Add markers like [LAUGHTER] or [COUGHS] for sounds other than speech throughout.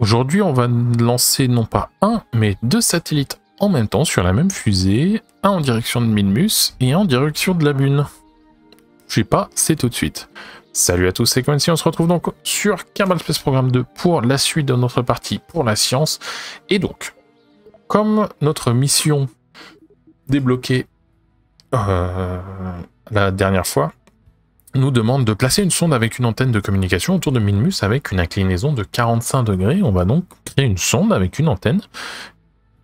Aujourd'hui, on va lancer non pas un, mais deux satellites en même temps sur la même fusée, un en direction de Minmus et un en direction de la Lune. Je sais pas, c'est tout de suite. Salut à tous, c'est Quincy, on se retrouve donc sur Kerbal Space Programme 2 pour la suite de notre partie pour la science. Et donc, comme notre mission débloquée euh, la dernière fois, nous demande de placer une sonde avec une antenne de communication autour de Minmus avec une inclinaison de 45 degrés. On va donc créer une sonde avec une antenne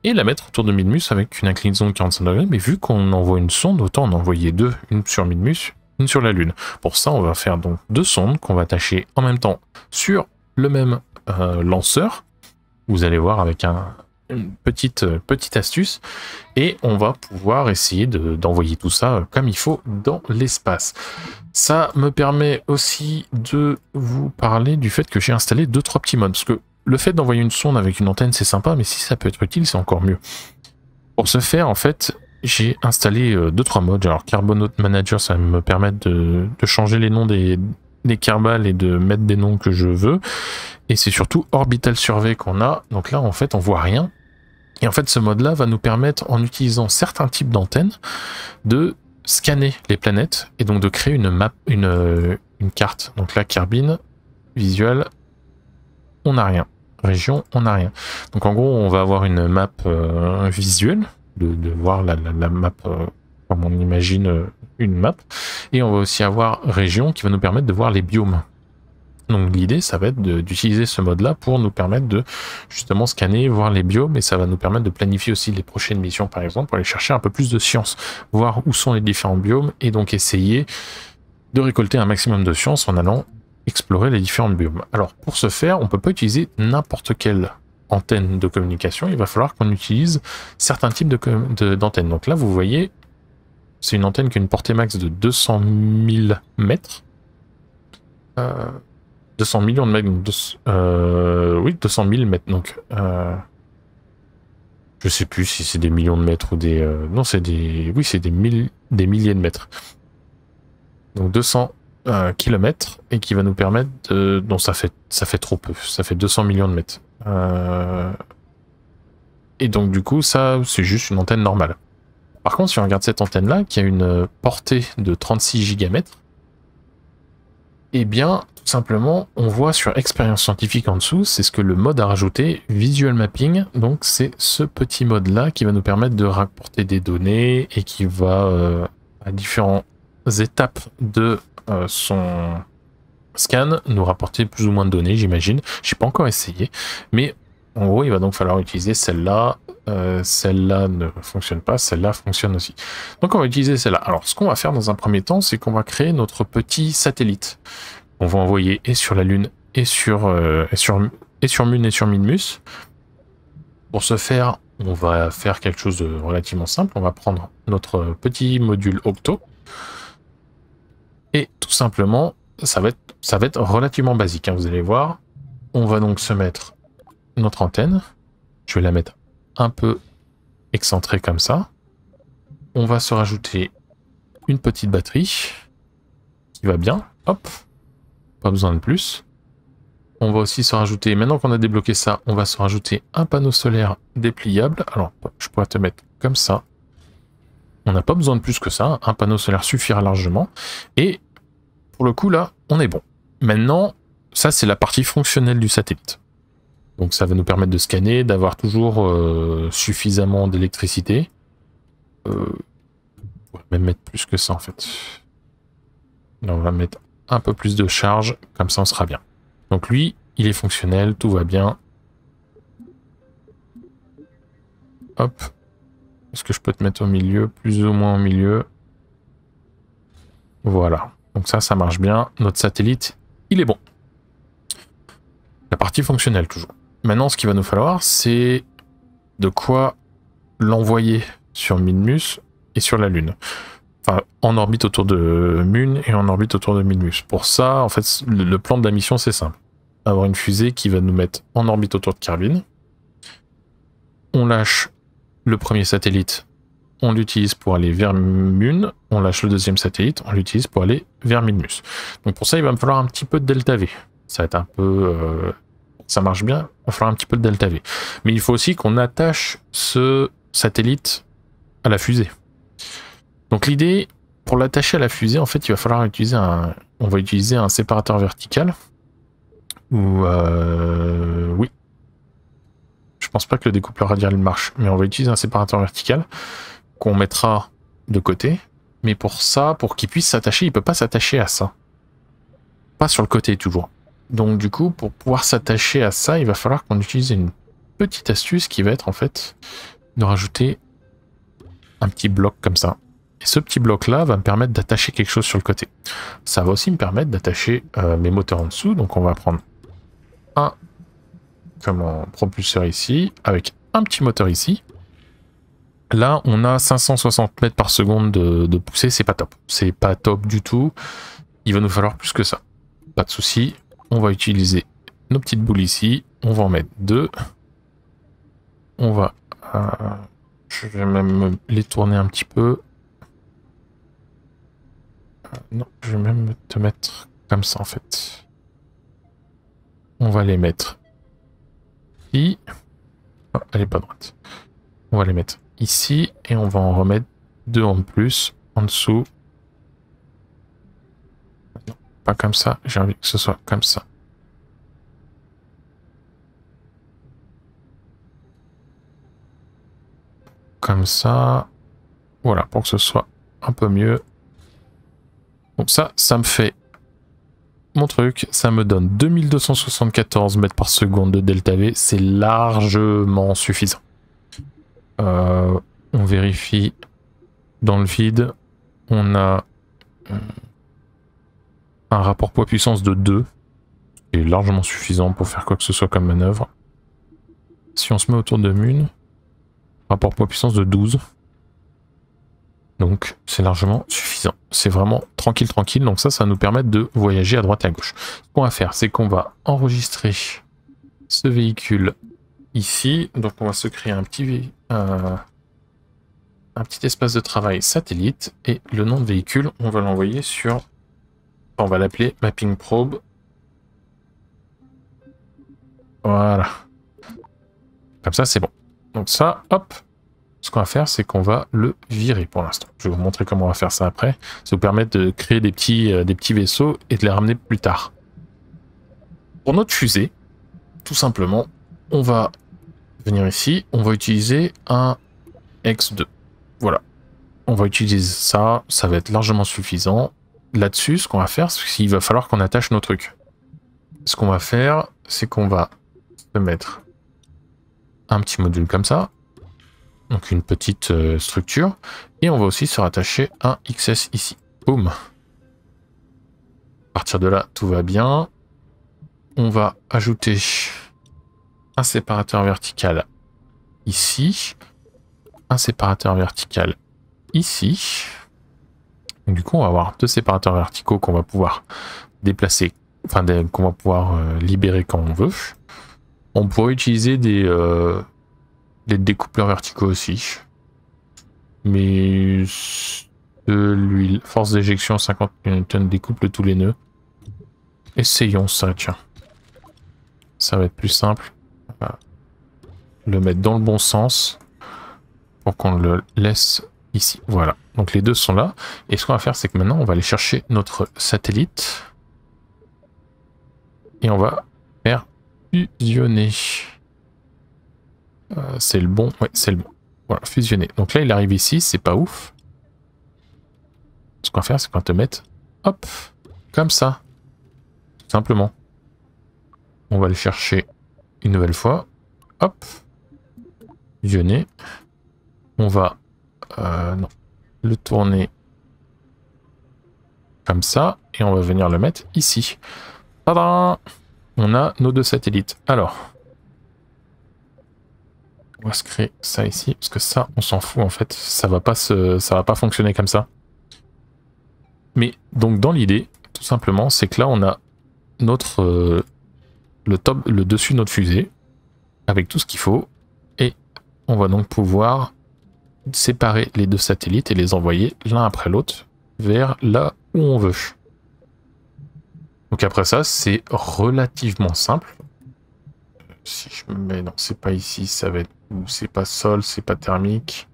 et la mettre autour de Minmus avec une inclinaison de 45 degrés. Mais vu qu'on envoie une sonde, autant en envoyer deux, une sur Minmus, une sur la Lune. Pour ça, on va faire donc deux sondes qu'on va attacher en même temps sur le même euh, lanceur. Vous allez voir avec un, une petite, euh, petite astuce et on va pouvoir essayer d'envoyer tout ça euh, comme il faut dans l'espace. Ça me permet aussi de vous parler du fait que j'ai installé deux trois petits modes parce que le fait d'envoyer une sonde avec une antenne c'est sympa mais si ça peut être utile c'est encore mieux. Pour ce faire en fait j'ai installé euh, deux trois modes. Alors Carbonote Manager ça va me permettre de, changer les noms des, des Kerbal et de mettre des noms que je veux. Et c'est surtout Orbital Survey qu'on a. Donc là, en fait, on voit rien. Et en fait, ce mode-là va nous permettre, en utilisant certains types d'antennes, de scanner les planètes et donc de créer une map, une, une carte. Donc là, Kerbin, visuel, on n'a rien. Région, on n'a rien. Donc en gros, on va avoir une map euh, visuelle, de, voir la, la, map euh, comme on imagine euh, une map. Et on va aussi avoir région qui va nous permettre de voir les biomes. Donc l'idée, ça va être d'utiliser ce mode-là pour nous permettre de justement scanner, voir les biomes, et ça va nous permettre de planifier aussi les prochaines missions, par exemple, pour aller chercher un peu plus de science, voir où sont les différents biomes, et donc essayer de récolter un maximum de science en allant explorer les différents biomes. Alors pour ce faire, on peut pas utiliser n'importe quelle antenne de communication, il va falloir qu'on utilise certains types d'antennes. Donc là, vous voyez, c'est une antenne qui a une portée max de 200 000 mètres. Euh, 200 millions de mètres. Euh, oui, 200 000 mètres. Donc, euh, je sais plus si c'est des millions de mètres ou des. Euh, non, c'est des. Oui, c'est des, milliers de mètres. Donc 200 euh, kilomètres et qui va nous permettre de. Non, ça fait ça fait trop peu. Ça fait 200 millions de mètres. Et donc du coup, ça, c'est juste une antenne normale. Par contre, si on regarde cette antenne-là, qui a une portée de 36 gigamètres, eh bien, simplement, on voit sur expérience scientifique en dessous, c'est ce que le mode a rajouté, visual mapping. Donc, c'est ce petit mode-là qui va nous permettre de rapporter des données et qui va, euh, à différentes étapes de euh, son scan, nous rapporter plus ou moins de données, j'imagine. Je n'ai pas encore essayé, mais en gros, il va donc falloir utiliser celle-là. Euh, celle-là ne fonctionne pas, celle-là fonctionne aussi. Donc on va utiliser celle-là. Alors ce qu'on va faire dans un premier temps, c'est qu'on va créer notre petit satellite. On va envoyer et sur la Lune et sur, euh, et sur, et sur Mun et sur Minmus. Pour ce faire, on va faire quelque chose de relativement simple. On va prendre notre petit module Octo. Et tout simplement, ça va être, ça va être relativement basique, hein, vous allez voir. On va donc se mettre notre antenne. Je vais la mettre un peu excentrée comme ça. On va se rajouter une petite batterie qui va bien. Hop, pas besoin de plus. On va aussi se rajouter, maintenant qu'on a débloqué ça, on va se rajouter un panneau solaire dépliable. Alors, je pourrais te mettre comme ça. On n'a pas besoin de plus que ça. Un panneau solaire suffira largement. Et pour le coup, là, on est bon. Maintenant, ça, c'est la partie fonctionnelle du satellite. Donc ça va nous permettre de scanner, d'avoir toujours euh, suffisamment d'électricité. Euh, même mettre plus que ça en fait. Là, on va mettre un peu plus de charge, comme ça on sera bien. Donc lui, il est fonctionnel, tout va bien. Hop. Est-ce que je peux te mettre au milieu Plus ou moins au milieu? Voilà. Donc ça, ça marche bien. Notre satellite, il est bon. La partie fonctionnelle toujours. Maintenant, ce qu'il va nous falloir, c'est de quoi l'envoyer sur Minmus et sur la Lune. En orbite autour de Mun et en orbite autour de Minmus. Pour ça, en fait, le plan de la mission, c'est simple. Avoir une fusée qui va nous mettre en orbite autour de Kerbin. On lâche le premier satellite, on l'utilise pour aller vers Mun. On lâche le deuxième satellite, on l'utilise pour aller vers Minmus. Donc pour ça, il va me falloir un petit peu de delta V. Ça va être un peu... Euh, ça marche bien, il va falloir un petit peu de delta V. Mais il faut aussi qu'on attache ce satellite à la fusée. Donc l'idée, pour l'attacher à la fusée, en fait, il va falloir utiliser un... On va utiliser un séparateur vertical. Ou... Euh, oui. Je pense pas que le découpleur radial marche, mais on va utiliser un séparateur vertical qu'on mettra de côté. Mais pour ça, pour qu'il puisse s'attacher, il peut pas s'attacher à ça. Pas sur le côté toujours. Donc du coup, pour pouvoir s'attacher à ça, il va falloir qu'on utilise une petite astuce qui va être en fait de rajouter un petit bloc comme ça. Ce petit bloc là va me permettre d'attacher quelque chose sur le côté. Ça va aussi me permettre d'attacher euh, mes moteurs en dessous. Donc on va prendre un comme un propulseur ici, avec un petit moteur ici. Là, on a 560 mètres par seconde de, de poussée, c'est pas top. C'est pas top du tout. Il va nous falloir plus que ça. Pas de souci. On va utiliser nos petites boules ici. On va en mettre deux. On va... Euh, je vais même les tourner un petit peu. Non, je vais même te mettre comme ça en fait. On va les mettre ici. Oh, elle est pas droite. On va les mettre ici et on va en remettre deux en plus en dessous pas comme ça, j'ai envie que ce soit comme ça. Comme ça. Voilà, pour que ce soit un peu mieux. Donc ça, ça me fait mon truc. Ça me donne 2274 mètres par seconde de delta V. C'est largement suffisant. Euh, on vérifie dans le vide. On a euh, un rapport poids-puissance de 2 est largement suffisant pour faire quoi que ce soit comme manœuvre. Si on se met autour de Mune, rapport poids-puissance de 12. Donc c'est largement suffisant. C'est vraiment tranquille, tranquille. Donc ça, ça va nous permettre de voyager à droite et à gauche. Ce qu'on va faire, c'est qu'on va enregistrer ce véhicule ici. Donc on va se créer un petit, un petit espace de travail satellite. Et le nom de véhicule, on va l'envoyer sur on va l'appeler mapping probe. Voilà. Comme ça, c'est bon. Donc ça, hop. Ce qu'on va faire, c'est qu'on va le virer pour l'instant. Je vais vous montrer comment on va faire ça après. Ça vous permettre de créer des petits, euh, vaisseaux et de les ramener plus tard. Pour notre fusée, tout simplement, on va venir ici. On va utiliser un X2. Voilà. On va utiliser ça. Ça va être largement suffisant là-dessus, ce qu'on va faire, c'est qu'il va falloir qu'on attache nos trucs. Ce qu'on va faire, c'est qu'on va mettre un petit module comme ça, donc une petite euh, structure, et on va aussi se rattacher un XS ici. Boum. À partir de là, tout va bien. On va ajouter un séparateur vertical ici, un séparateur vertical ici, du coup, on va avoir deux séparateurs verticaux qu'on va pouvoir déplacer, enfin qu'on va pouvoir euh, libérer quand on veut. On pourrait utiliser des, euh, des découpleurs verticaux aussi. Mais de l'huile, force d'éjection 50 N découple tous les nœuds. Essayons ça, tiens. Ça va être plus simple. le mettre dans le bon sens pour qu'on le laisse ici. Voilà. Donc les deux sont là. Et ce qu'on va faire, c'est que maintenant, on va aller chercher notre satellite. Et on va faire fusionner. Euh, c'est le bon. Ouais, c'est le bon. Voilà, fusionner. Donc là, il arrive ici, c'est pas ouf. Ce qu'on va faire, c'est qu'on va te mettre, hop, comme ça. Simplement. On va le chercher une nouvelle fois. Hop. Fusionner. On va... Euh, non le tourner comme ça, et on va venir le mettre ici. Tada On a nos deux satellites. Alors, on va se créer ça ici, parce que ça, on s'en fout en fait. Ça va pas ça va pas fonctionner comme ça. Mais donc dans l'idée, tout simplement, c'est que là on a notre euh, le top, le dessus de notre fusée avec tout ce qu'il faut, et on va donc pouvoir séparer les deux satellites et les envoyer l'un après l'autre vers là où on veut. Donc après ça, c'est relativement simple si je me mets... Non, c'est pas ici, ça va être... C'est pas sol, c'est pas thermique.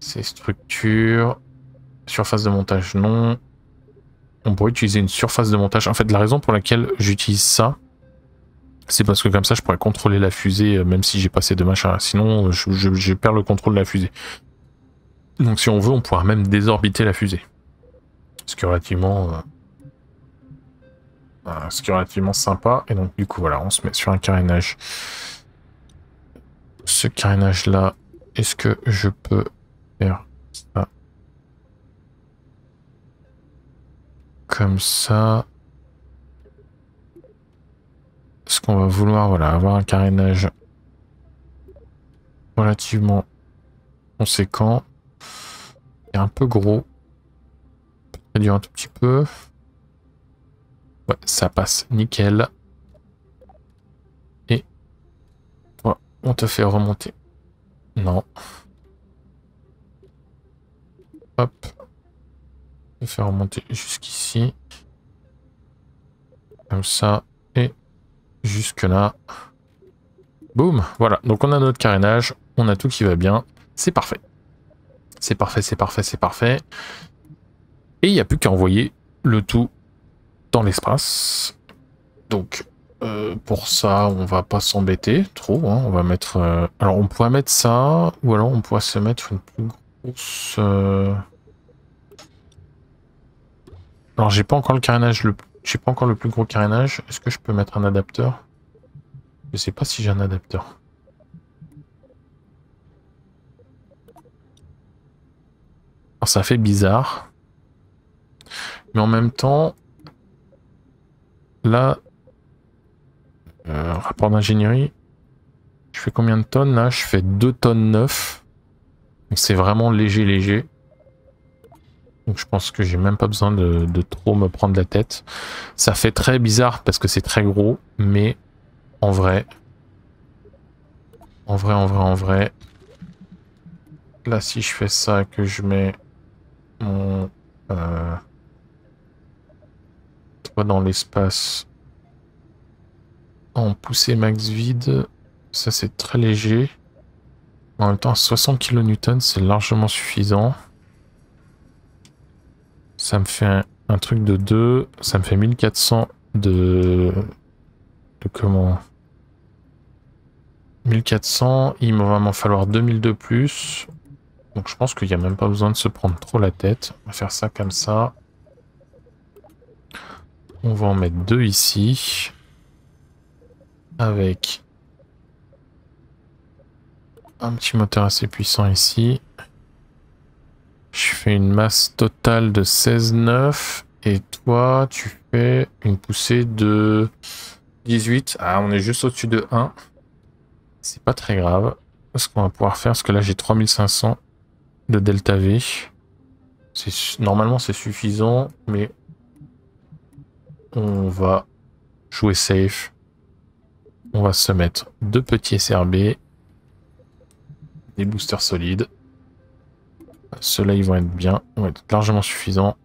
C'est structure. Surface de montage, non. On pourrait utiliser une surface de montage. En fait, la raison pour laquelle j'utilise ça, c'est parce que comme ça, je pourrais contrôler la fusée, euh, même si j'ai passé de machin. Sinon, euh, je, perds le contrôle de la fusée. Donc si on veut, on pourra même désorbiter la fusée. Ce que relativement euh, euh, ce qui est relativement sympa. Et donc, du coup, voilà, on se met sur un carénage. Ce carénage-là, est-ce que je peux faire ça Comme ça? Est-ce qu'on va vouloir voilà, avoir un carénage relativement conséquent? Et un peu gros réduire un tout petit peu Ouais, ça passe nickel. Et on te fait remonter. Non. Hop. Je faire remonter jusqu'ici. Comme ça. Et jusque là. Boum. Voilà. Donc on a notre carénage. On a tout qui va bien. C'est parfait. C'est parfait, c'est parfait, c'est parfait. Et il n'y a plus qu'à envoyer le tout l'espace. Donc, euh, pour ça, on va pas s'embêter trop. Hein. On va mettre. Euh, alors, on pourrait mettre ça, ou alors on pourrait se mettre une plus grosse. Euh, alors, j'ai pas encore le carénage. Le... J'ai pas encore le plus gros carénage. Est-ce que je peux mettre un adapteur? Je sais pas si j'ai un adapteur. Alors, ça fait bizarre. Mais en même temps, Là, euh, rapport d'ingénierie, je fais combien de tonnes? Là Je fais 2 tonnes 9. Donc c'est vraiment léger, léger. Donc je pense que j'ai même pas besoin de, trop me prendre la tête. Ça fait très bizarre parce que c'est très gros, mais en vrai, en vrai, en vrai, en vrai, là si je fais ça, que je mets mon... Euh, dans l'espace. En poussée max vide, ça c'est très léger. En même temps, 60 kN, c'est largement suffisant. Ça me fait un, truc de 2. Ça me fait 1400 de... De comment? 1400. Il va m'en falloir 2000 de plus. Donc je pense qu'il n'y a même pas besoin de se prendre trop la tête. On va faire ça comme ça. On va en mettre deux ici. Avec un petit moteur assez puissant ici. Je fais une masse totale de 16,9. Et toi, tu fais une poussée de 18. Ah, on est juste au-dessus de 1. C'est pas très grave. Ce qu'on va pouvoir faire, parce que là, j'ai 3500 de delta V. Normalement, c'est suffisant, mais on va jouer safe. On va se mettre deux petits SRB, des boosters solides. Ceux-là, ils vont être bien, ils vont être largement suffisants.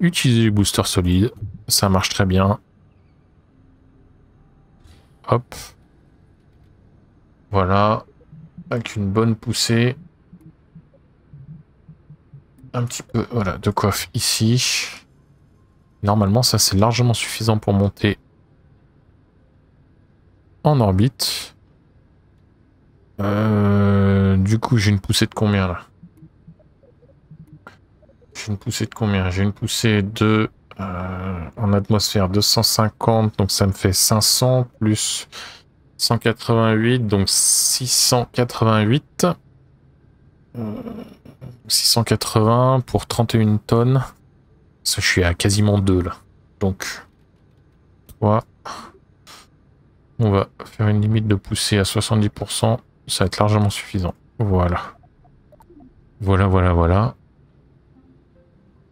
Utiliser les boosters solides, ça marche très bien. Hop. Voilà. Avec une bonne poussée. Un petit peu, voilà, de coiffe ici. Normalement, ça c'est largement suffisant pour monter en orbite. Euh, du coup, j'ai une poussée de combien là? J'ai une poussée de combien? J'ai une poussée de... Euh, en atmosphère 250, donc ça me fait 500 plus 188, donc 688. 680 euh, pour 31 tonnes. Ça, je suis à quasiment 2 là. Donc, 3. On va faire une limite de poussée à 70%. Ça va être largement suffisant. Voilà. Voilà, voilà, voilà.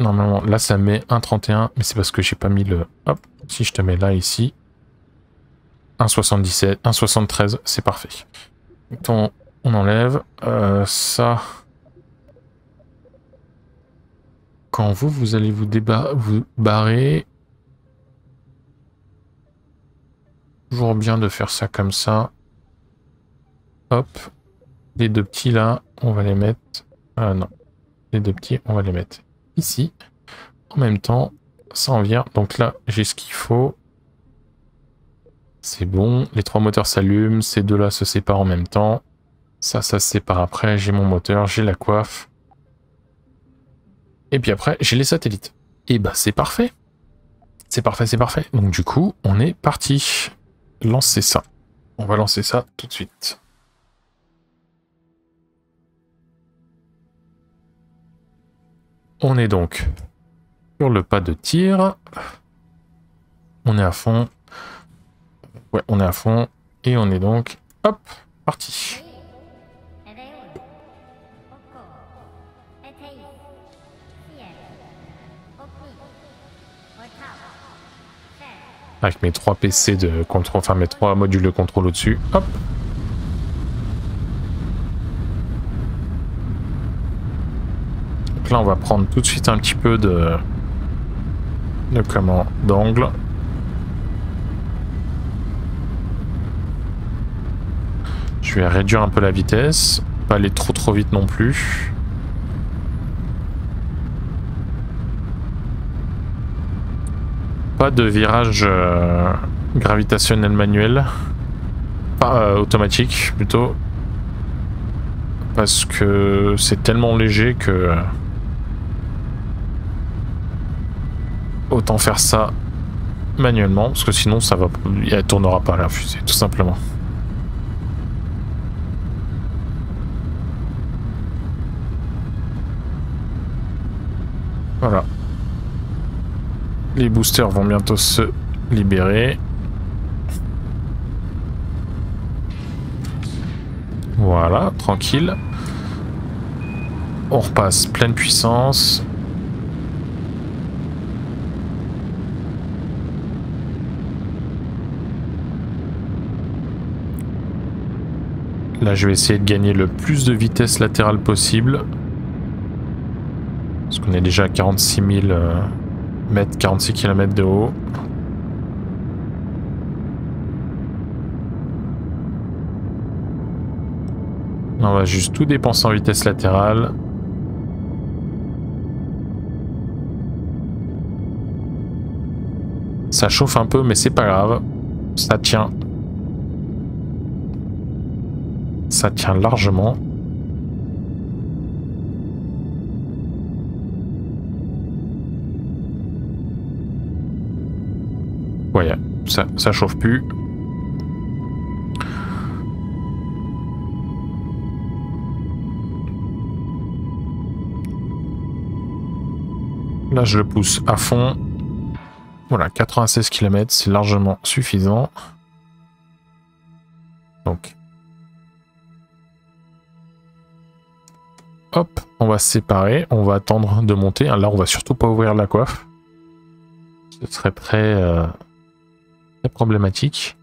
Normalement, là, ça met 1,31, mais c'est parce que j'ai pas mis le... Hop, si je te mets là, ici. 1,77, 1,73, c'est parfait. Donc, on enlève. Euh, ça... vous, vous allez vous, débar vous barrer. Toujours bien de faire ça comme ça. Hop. Les deux petits là, on va les mettre... Ah non. Les deux petits, on va les mettre ici. En même temps, ça en vient. Donc là, j'ai ce qu'il faut. C'est bon. Les trois moteurs s'allument. Ces deux-là se séparent en même temps. Ça, ça se sépare après. J'ai mon moteur, j'ai la coiffe. Et puis après, j'ai les satellites. Et bah, c'est parfait. C'est parfait, c'est parfait. Donc du coup, on est parti. Lancer ça. On va lancer ça tout de suite. On est donc sur le pas de tir. On est à fond. Ouais, on est à fond. Et on est donc... Hop, parti. Avec mes trois PC de contrôle, enfin mes trois modules de contrôle au-dessus. Hop. Donc là, on va prendre tout de suite un petit peu de, de comment d'angle. Je vais réduire un peu la vitesse, pas aller trop trop vite non plus. Pas de virage euh, gravitationnel manuel. Pas euh, automatique, plutôt. Parce que c'est tellement léger que... Autant faire ça manuellement, parce que sinon ça va, elle tournera pas la fusée, tout simplement. Voilà. Les boosters vont bientôt se libérer. Voilà, tranquille. On repasse pleine puissance. Là, je vais essayer de gagner le plus de vitesse latérale possible. Parce qu'on est déjà à 46 000 mètres, 46 km de haut. On va juste tout dépenser en vitesse latérale. Ça chauffe un peu, mais c'est pas grave. Ça tient. Ça tient largement. Ça, chauffe plus. Là, je le pousse à fond. Voilà, 96 km, c'est largement suffisant. Donc. Hop, on va se séparer. On va attendre de monter. Là, on va surtout pas ouvrir la coiffe. Ce serait très, euh, problématique.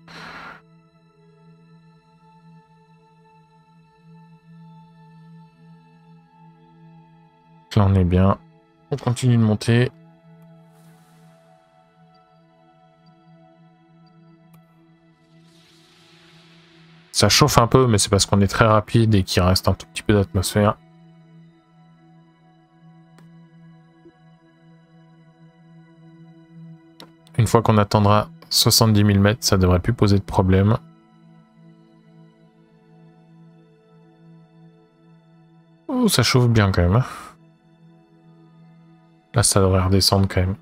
Là, on est bien. On continue de monter. Ça chauffe un peu, mais c'est parce qu'on est très rapide et qu'il reste un tout petit peu d'atmosphère. Une fois qu'on attendra 70 000 mètres, ça devrait plus poser de problème. Oh, ça chauffe bien quand même. Hein. Là, ça devrait redescendre quand même.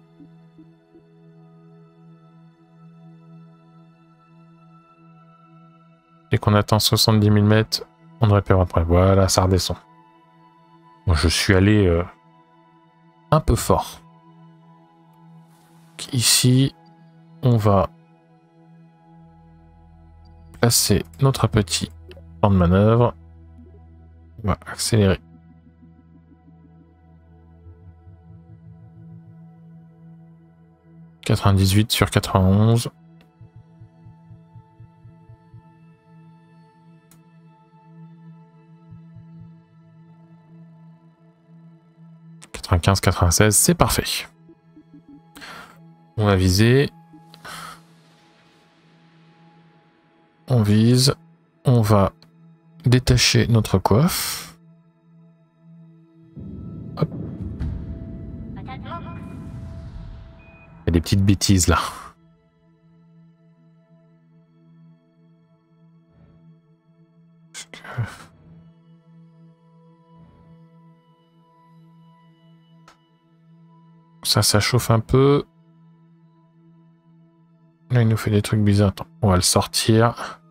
Dès qu'on attend 70 000 mètres, on devrait perdre après. Voilà, ça redescend. Je suis allé euh, un peu fort. Ici, on va placer notre petit plan de manœuvre. On va accélérer 98 sur 91. « 95, 96, c'est parfait. On va viser. On vise. On va détacher notre coiffe. Hop. Il y a des petites bêtises là. Ça, ça chauffe un peu. Là, il nous fait des trucs bizarres. Attends, on va le sortir.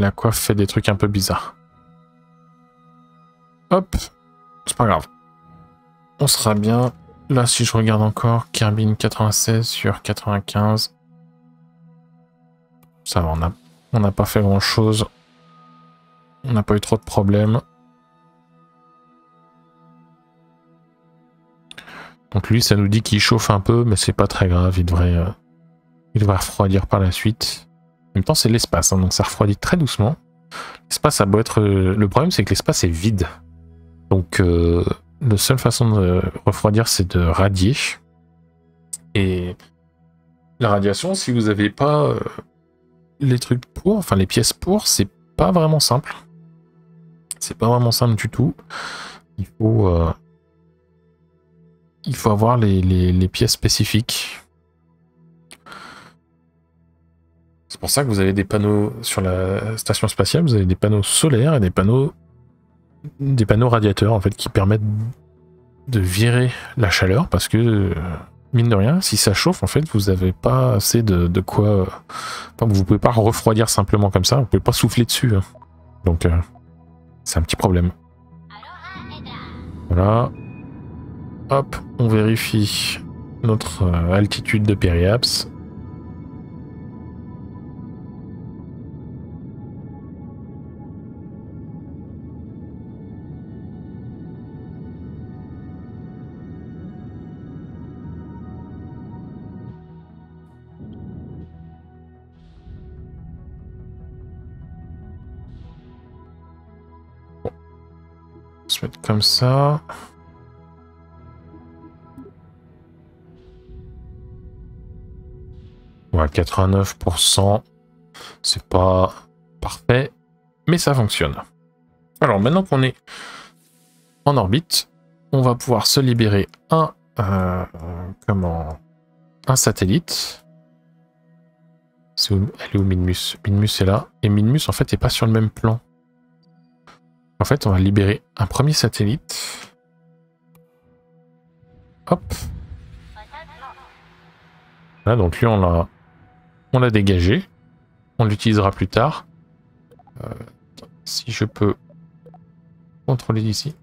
La coiffe fait des trucs un peu bizarres. Hop, c'est pas grave. On sera bien. Là, si je regarde encore, Kerbin 96 sur 95. Ça va, on n'a pas fait grand chose. On n'a pas eu trop de problèmes. Donc lui, ça nous dit qu'il chauffe un peu, mais c'est pas très grave. Il devrait, euh, il devrait refroidir par la suite. En même temps, c'est l'espace, hein, donc ça refroidit très doucement. L'espace, ça doit être... Euh, le problème, c'est que l'espace est vide. Donc, euh, la seule façon de refroidir, c'est de radier. Et la radiation, si vous n'avez pas euh, les trucs pour, enfin les pièces pour, c'est pas vraiment simple. C'est pas vraiment simple du tout. Il faut, il faut avoir les pièces spécifiques. C'est pour ça que vous avez des panneaux sur la station spatiale, vous avez des panneaux solaires et des panneaux des panneaux radiateurs en fait qui permettent de virer la chaleur parce que mine de rien, si ça chauffe, en fait, vous n'avez pas assez de, quoi. Enfin, vous pouvez pas refroidir simplement comme ça, vous pouvez pas souffler dessus. Hein. Donc, euh, c'est un petit problème. Voilà. Hop, on vérifie notre euh, altitude de périapse. Comme ça. Ouais, 89%. C'est pas parfait, mais ça fonctionne. Alors maintenant qu'on est en orbite, on va pouvoir se libérer un euh, comment un satellite. elle est où Minmus? Minmus est là. Et Minmus en fait est pas sur le même plan. En fait, on va libérer un premier satellite. Hop. Là, donc lui, on l'a dégagé. On l'utilisera plus tard. Euh, si je peux contrôler ici.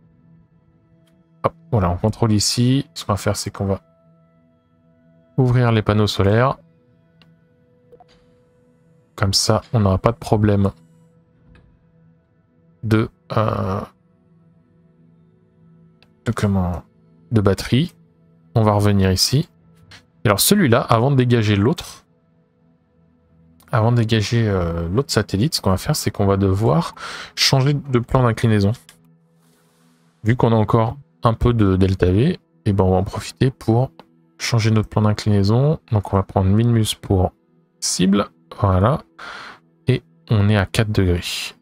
Hop, voilà, on contrôle ici. Ce qu'on va faire, c'est qu'on va ouvrir les panneaux solaires. Comme ça, on n'aura pas de problème de, euh, de batterie. On va revenir ici. alors celui-là, avant de dégager l'autre, avant de dégager euh, l'autre satellite, ce qu'on va faire, c'est qu'on va devoir changer de plan d'inclinaison. Vu qu'on a encore un peu de delta V, et eh ben on va en profiter pour changer notre plan d'inclinaison. Donc on va prendre Minmus pour cible, voilà, et on est à 4 degrés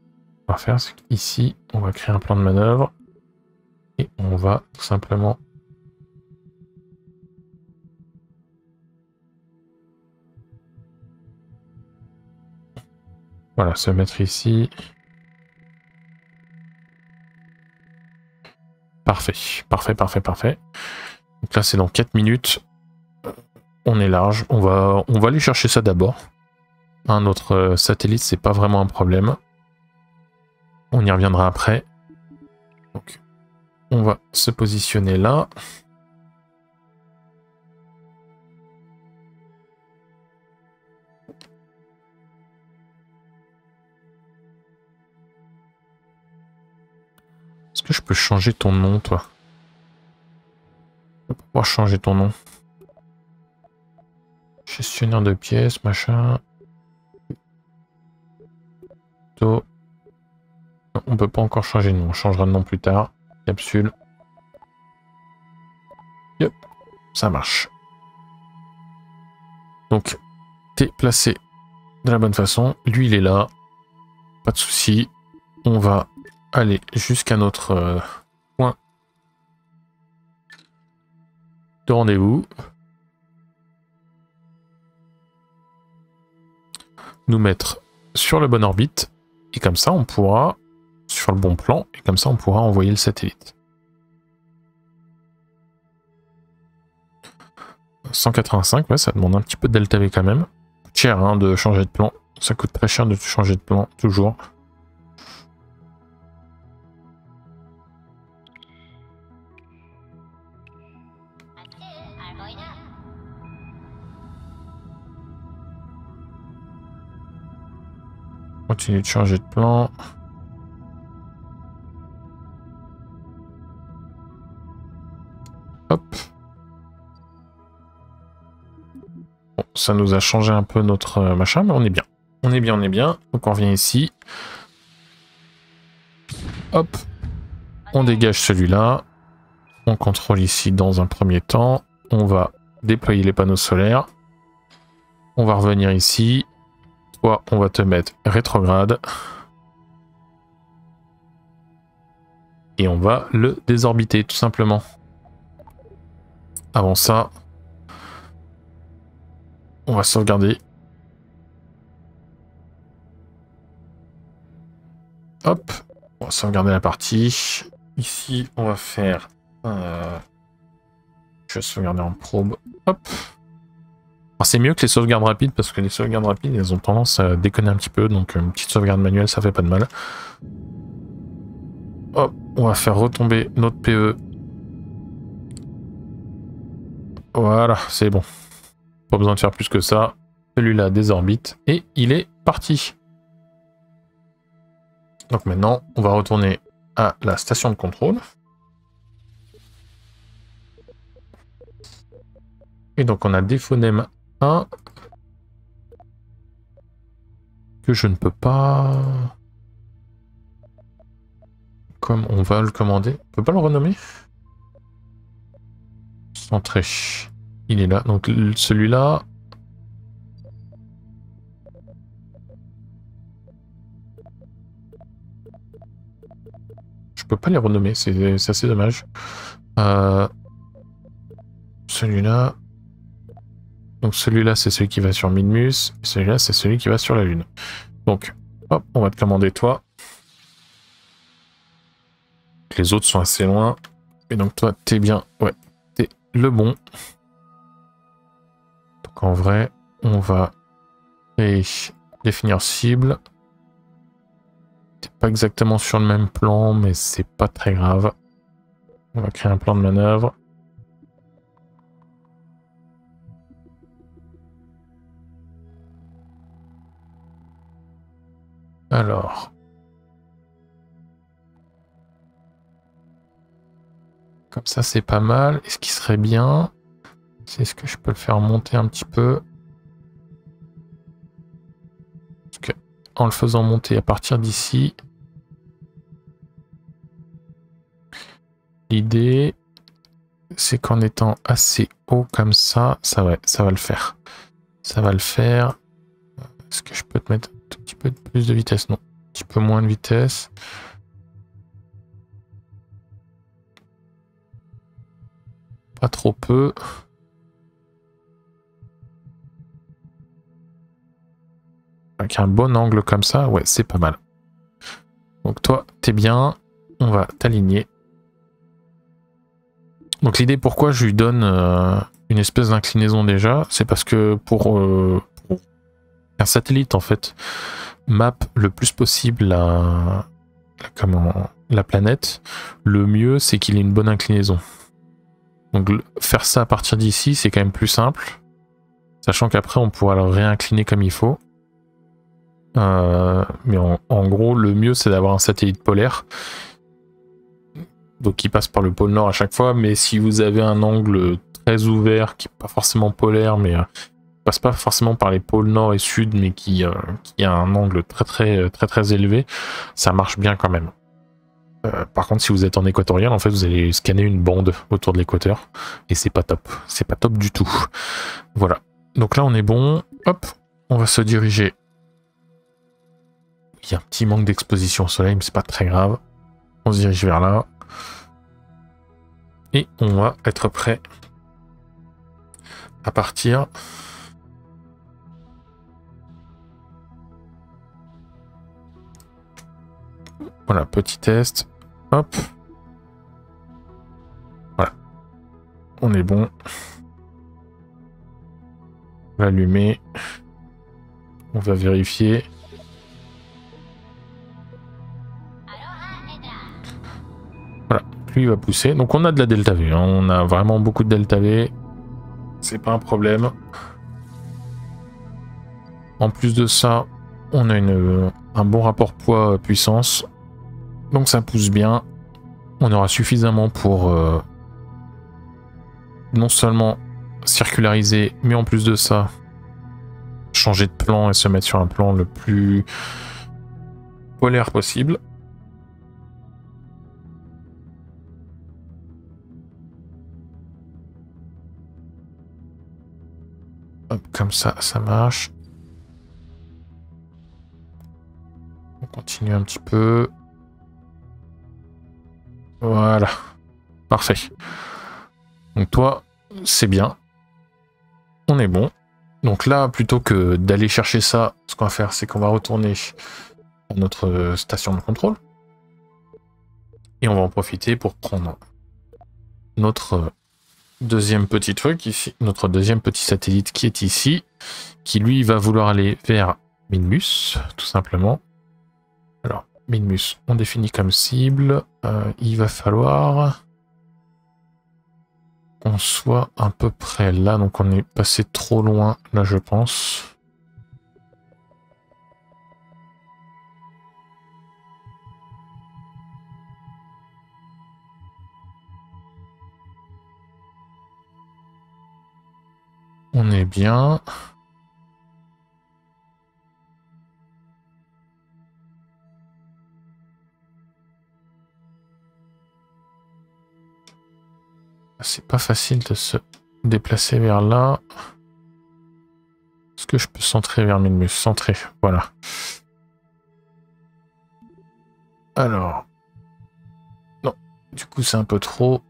on va faire, c'est on va créer un plan de manœuvre et on va tout simplement Voilà, se mettre ici. Parfait, parfait, parfait, parfait. Donc là, c'est dans 4 minutes. On est large. On va, on va aller chercher ça d'abord. Un autre euh, satellite, c'est pas vraiment un problème. On y reviendra après. Donc, on va se positionner là. Est-ce que je peux changer ton nom, toi? Je pouvoir changer ton nom. Gestionnaire de pièces, machin. On peut pas encore changer de nom, on changera de nom plus tard. Capsule. Yep, ça marche. Donc, t'es placé de la bonne façon. Lui, il est là. Pas de souci. On va aller jusqu'à notre euh, point de rendez-vous. Nous mettre sur la bonne orbite. Et comme ça, on pourra, sur le bon plan, et comme ça, on pourra envoyer le satellite. 185, ouais, ça demande un petit peu de delta V quand même. Cher hein, de changer de plan. Ça coûte très cher de changer de plan, toujours. Continue de changer de plan. Ça nous a changé un peu notre euh, machin, mais on est bien. On est bien, on est bien. Donc on revient ici. Hop. On dégage celui-là. On contrôle ici dans un premier temps. On va déployer les panneaux solaires. On va revenir ici on va te mettre rétrograde. Et on va le désorbiter, tout simplement. Avant ça, on va sauvegarder. Hop, on va sauvegarder la partie. Ici, on va faire... Euh, je vais sauvegarder en probe. Hop c'est mieux que les sauvegardes rapides parce que les sauvegardes rapides elles ont tendance à déconner un petit peu donc une petite sauvegarde manuelle ça fait pas de mal. Hop, on va faire retomber notre PE. Voilà, c'est bon. Pas besoin de faire plus que ça. Celui-là désorbite et il est parti. Donc maintenant, on va retourner à la station de contrôle. Et donc on a des phonèmes que je ne peux pas... Comme on va le commander. On peut pas le renommer? Centré. Il est là. Donc celui-là... Je peux pas les renommer, c'est assez dommage. Euh, celui-là... Donc celui-là, c'est celui qui va sur Minmus. Celui-là, c'est celui qui va sur la Lune. Donc, hop, on va te commander toi. Les autres sont assez loin. Et donc toi, t'es bien. Ouais, t'es le bon. En vrai, on va définir cible. T'es pas exactement sur le même plan, mais c'est pas très grave. On va créer un plan de manœuvre. Alors. Comme ça, c'est pas mal. Et ce qui serait bien, c'est ce que je peux le faire monter un petit peu. En le faisant monter à partir d'ici, l'idée, c'est qu'en étant assez haut comme ça, ça va, ça va le faire. Ça va le faire. Est-ce que je peux te mettre un petit peu plus de vitesse? Non, un petit peu moins de vitesse. Pas trop peu. Avec un bon angle comme ça, ouais, c'est pas mal. Donc toi, t'es bien. On va t'aligner. Donc l'idée pourquoi je lui donne euh, une espèce d'inclinaison déjà, c'est parce que pour, euh, un satellite en fait map le plus possible la planète, le mieux c'est qu'il ait une bonne inclinaison. Donc faire ça à partir d'ici, c'est quand même plus simple. Sachant qu'après on pourra le réincliner comme il faut. Euh, mais en, gros, le mieux c'est d'avoir un satellite polaire. Donc qui passe par le pôle nord à chaque fois. Mais si vous avez un angle très ouvert, qui n'est pas forcément polaire, mais euh, passe pas forcément par les pôles nord et sud, mais qui, euh, qui a un angle très très très très élevé, ça marche bien quand même. Par contre, si vous êtes en équatorial, en fait, vous allez scanner une bande autour de l'équateur, et c'est pas top. C'est pas top du tout. Voilà. Donc là, on est bon. Hop, on va se diriger. Il y a un petit manque d'exposition au soleil, mais c'est pas très grave. On se dirige vers là. Et on va être prêt à partir. Voilà, petit test. Hop. Voilà. On est bon. On va allumer. On va vérifier. Va pousser. Donc on a de la delta V. Hein. On a vraiment beaucoup de delta V. C'est pas un problème. En plus de ça, on a une, un bon rapport poids-puissance. Donc ça pousse bien. On aura suffisamment pour euh, non seulement circulariser, mais en plus de ça, changer de plan et se mettre sur un plan le plus polaire possible. Comme ça, ça marche. On continue un petit peu. Voilà. Parfait. Donc toi, c'est bien. On est bon. Donc là, plutôt que d'aller chercher ça, ce qu'on va faire, c'est qu'on va retourner à notre station de contrôle. Et on va en profiter pour prendre notre deuxième petit truc ici, notre deuxième petit satellite qui est ici, qui lui va vouloir aller vers Minmus, tout simplement. Alors, Minmus, on définit comme cible. Euh, il va falloir qu'on soit à peu près là, donc on est passé trop loin là, je pense. On est bien. C'est pas facile de se déplacer vers là. Est-ce que je peux centrer vers Minmus Centrer, voilà. Alors. Non, du coup c'est un peu trop.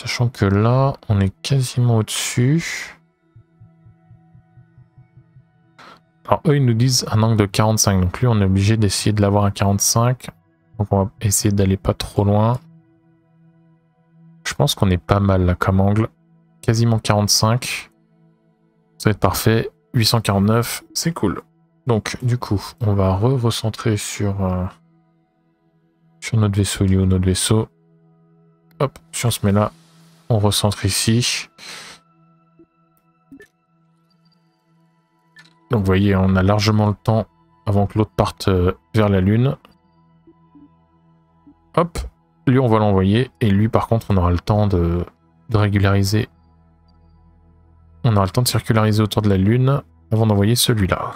Sachant que là, on est quasiment au-dessus. Alors eux, ils nous disent un angle de 45. Donc lui, on est obligé d'essayer de l'avoir à 45. Donc on va essayer d'aller pas trop loin. Je pense qu'on est pas mal là comme angle. Quasiment 45. Ça va être parfait. 849, c'est cool. Donc du coup, on va re-recentrer sur, euh, sur notre vaisseau. Il est notre vaisseau? Hop, si on se met là, on recentre ici. Donc vous voyez, on a largement le temps avant que l'autre parte euh, vers la Lune. Hop, lui on va l'envoyer. Et lui par contre on aura le temps de, de régulariser. On aura le temps de circulariser autour de la Lune avant d'envoyer celui-là.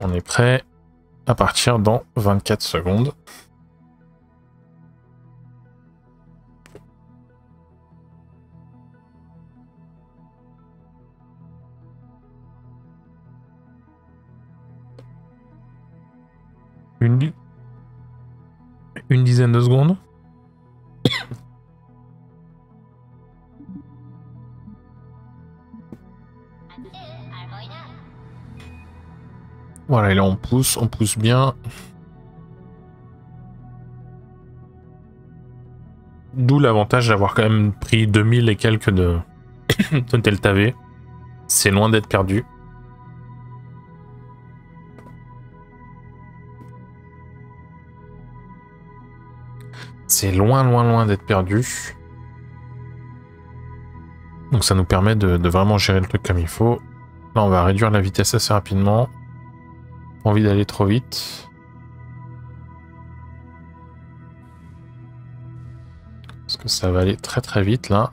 On est prêt à partir dans 24 secondes. Une, dizaine de secondes. Voilà, et là on pousse, on pousse bien. D'où l'avantage d'avoir quand même pris 2000 et quelques de, [COUGHS] de Delta V. C'est loin d'être perdu. C'est loin, loin, loin d'être perdu. Donc ça nous permet de, vraiment gérer le truc comme il faut. Là, on va réduire la vitesse assez rapidement. Pas envie d'aller trop vite. que ça va aller très très vite là.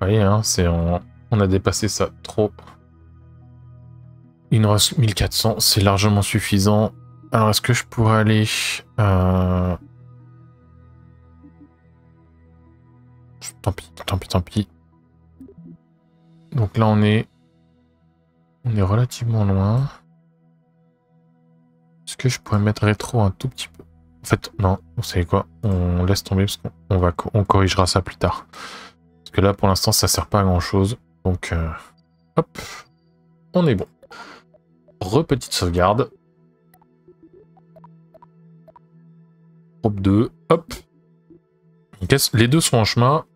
Vous voyez, hein, c'est on, on a dépassé ça trop. Il nous reste 1400, c'est largement suffisant. Alors, est-ce que je pourrais aller... Euh... Tant pis, tant pis, tant pis. Donc là, on est... On est relativement loin. Est-ce que je pourrais mettre rétro un tout petit peu? En fait, non, vous savez quoi? On laisse tomber parce qu'on va, on corrigera ça plus tard. Parce que là, pour l'instant, ça sert pas à grand-chose. Donc, euh, hop, on est bon. Re-petite sauvegarde. Groupe 2, hop. Les deux sont en chemin.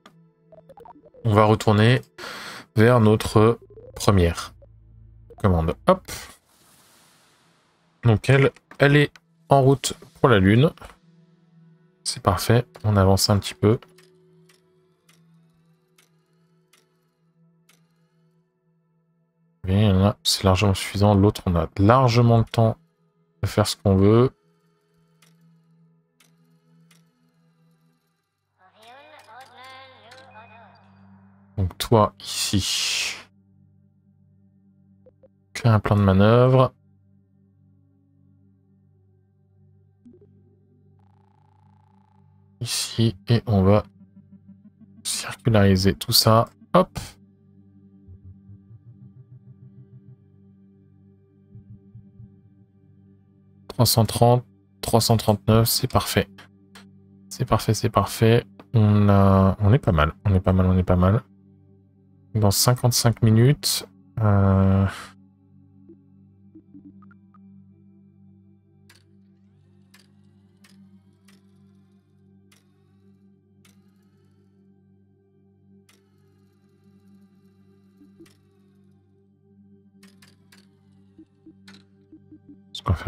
On va retourner vers notre première commande. Hop. Donc elle, elle est en route pour la Lune. C'est parfait. On avance un petit peu. Là, c'est largement suffisant. L'autre, on a largement le temps de faire ce qu'on veut. Donc toi, ici, fais un plan de manœuvre. Ici, et on va circulariser tout ça. Hop 330, 339, c'est parfait. C'est parfait, c'est parfait. On, a... on est pas mal, on est pas mal, on est pas mal. Dans 55 minutes... Euh...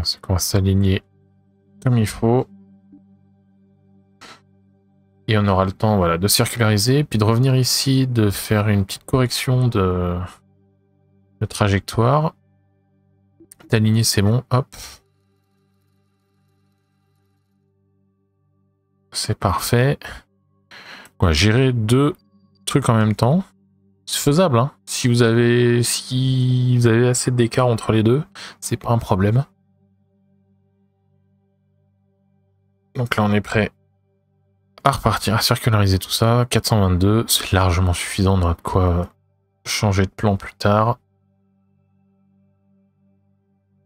Ce qu'on va s'aligner comme il faut. Et on aura le temps voilà, de circulariser, puis de revenir ici, de faire une petite correction de, de trajectoire. D'aligner, c'est bon. Hop. C'est parfait. Quoi, gérer deux trucs en même temps. C'est faisable, hein. Si vous avez si vous avez assez d'écart entre les deux, c'est pas un problème. Donc là, on est prêt à repartir, à circulariser tout ça. 422, c'est largement suffisant. On aura de quoi changer de plan plus tard.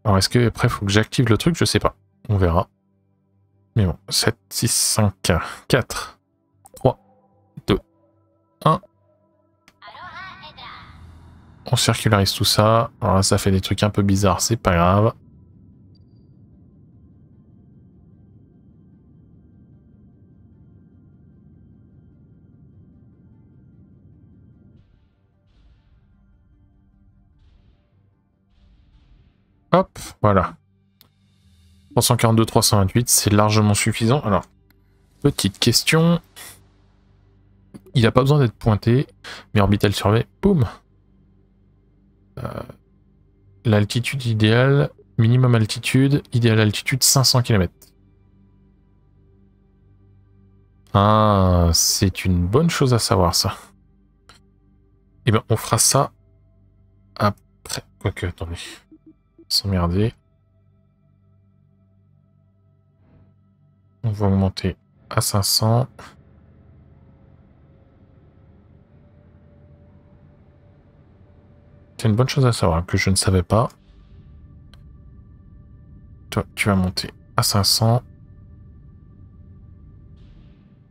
Alors, est-ce que après, faut que j'active le truc? Je sais pas. On verra. Mais bon, 7, 6, 5, 4, 3, 2, 1. On circularise tout ça. Alors là, ça fait des trucs un peu bizarres, c'est pas grave. Hop, voilà. 342, 328, c'est largement suffisant. Alors, petite question. Il n'a pas besoin d'être pointé, mais orbital survey, boum. Euh, l'altitude idéale, minimum altitude, idéale altitude 500 km. Ah, c'est une bonne chose à savoir ça. Eh bien, on fera ça après. Quoique, attendez s'emmerder. On va augmenter à 500. C'est une bonne chose à savoir que je ne savais pas. Toi, tu vas monter à 500.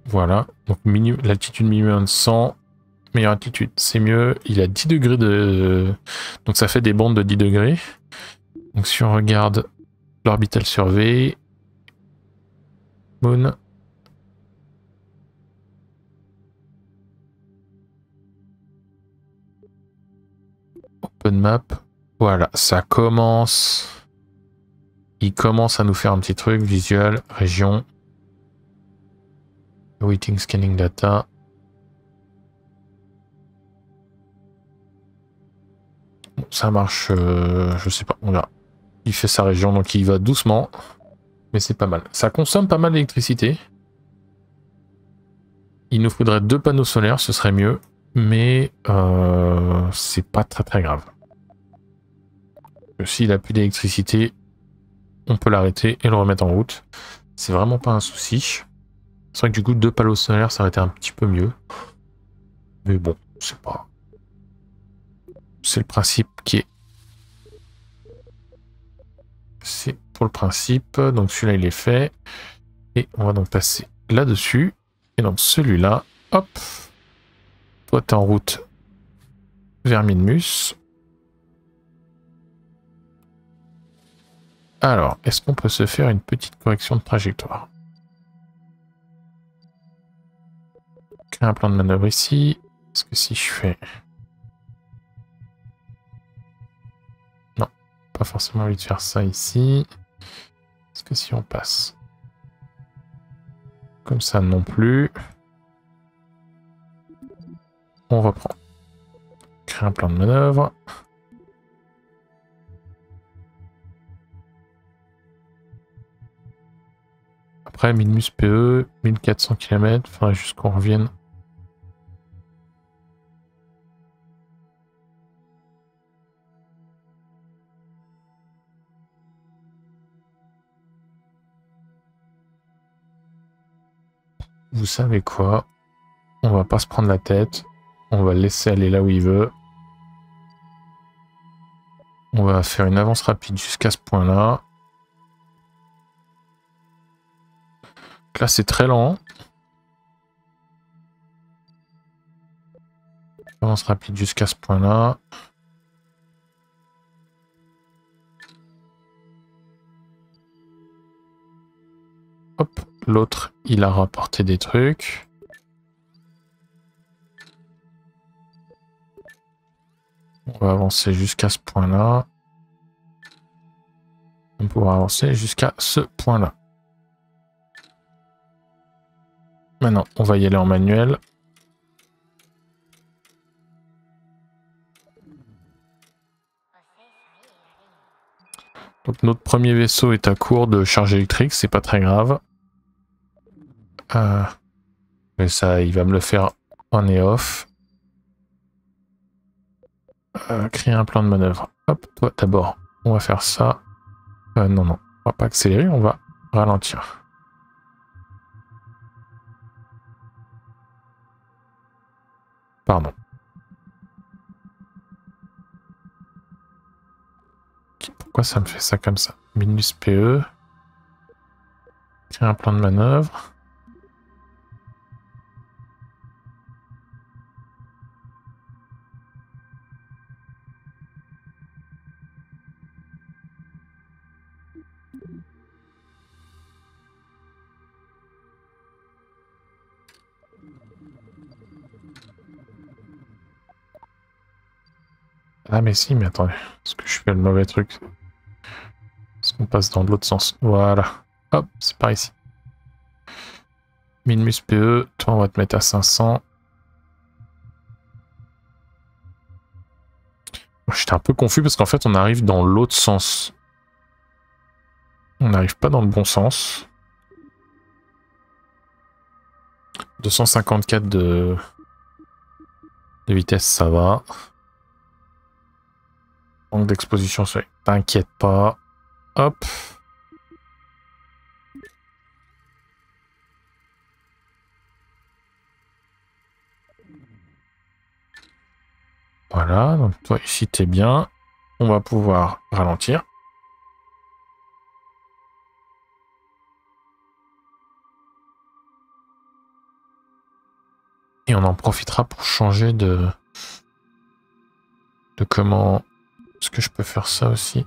Voilà. Donc l'altitude minimum 100. Meilleure altitude, c'est mieux. Il a 10 degrés de... Donc ça fait des bandes de 10 degrés. Donc si on regarde l'orbital survey, Moon, Open Map, voilà, ça commence. Il commence à nous faire un petit truc, visual, région, waiting scanning data. ça marche, euh, je sais pas, on verra. Il fait sa région, donc il va doucement. Mais c'est pas mal. Ça consomme pas mal d'électricité. Il nous faudrait deux panneaux solaires, ce serait mieux. Mais euh, c'est pas très très grave. S'il a plus d'électricité, on peut l'arrêter et le remettre en route. C'est vraiment pas un souci. C'est vrai que du coup, deux panneaux solaires, ça aurait été un petit peu mieux. Mais bon, c'est pas... C'est le principe qui est... C'est pour le principe. Donc celui-là, il est fait. Et on va donc passer là-dessus. Et donc celui-là, hop. Toi, t'es en route vers Minmus. Alors, est-ce qu'on peut se faire une petite correction de trajectoire? Un plan de manœuvre ici. Est-ce que si je fais... pas forcément envie de faire ça ici. Est-ce que si on passe comme ça non plus On reprend. Créer un plan de manœuvre. Après, Minmus PE, 1400 km, enfin jusqu'on revienne. Vous savez quoi? On va pas se prendre la tête. On va laisser aller là où il veut. On va faire une avance rapide jusqu'à ce point-là. Là, c'est très lent. Avance rapide jusqu'à ce point-là. Hop, l'autre, il a rapporté des trucs. On va avancer jusqu'à ce point-là. On pourra avancer jusqu'à ce point-là. Maintenant, on va y aller en manuel. Donc notre premier vaisseau est à court de charge électrique, c'est pas très grave. Euh, mais ça, il va me le faire en et off. Euh, créer un plan de manœuvre. Hop, toi d'abord, on va faire ça. Euh, non, non, on va pas accélérer, on va ralentir. Pardon. Pourquoi ça me fait ça comme ça? Minus PE. Créer un plan de manœuvre. Ah mais si, mais attendez, est-ce que je fais le mauvais truc? Est-ce qu'on passe dans l'autre sens? Voilà. Hop, c'est par ici. Minmus PE, toi on va te mettre à 500. J'étais un peu confus parce qu'en fait on arrive dans l'autre sens. On n'arrive pas dans le bon sens. 254 de, de vitesse, ça va. Manque d'exposition, t'inquiète pas. Hop. Voilà, donc toi ici t'es bien. On va pouvoir ralentir. Et on en profitera pour changer de, de comment est-ce que je peux faire ça aussi?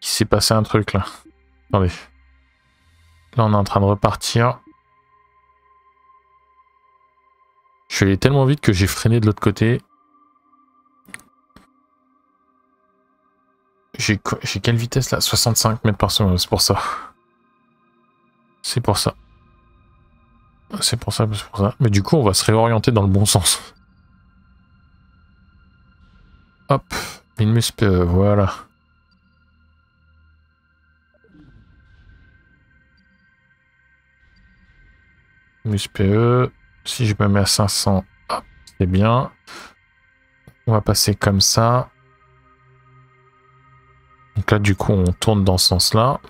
S'est passé un truc là. Attendez. Là, on est en train de repartir. Je suis allé tellement vite que j'ai freiné de l'autre côté. J'ai quelle vitesse là? 65 mètres par seconde, c'est pour ça. C'est pour ça. C'est pour ça, c'est pour ça. Mais du coup, on va se réorienter dans le bon sens. Hop, une PE, voilà. Mus PE, si je me mets à 500, c'est bien. On va passer comme ça. Donc là, du coup, on tourne dans ce sens-là.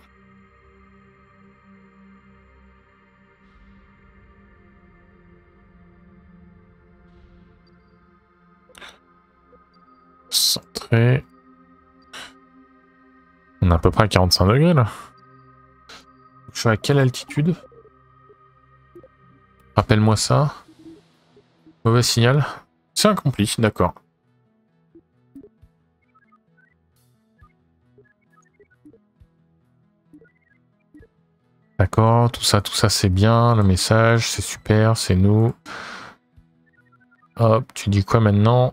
Centré. On est à peu près à 45 degrés là. Je suis à quelle altitude? Rappelle-moi ça. Mauvais signal. C'est accompli, d'accord. D'accord, tout ça, tout ça c'est bien, le message, c'est super, c'est nous. Hop, tu dis quoi maintenant?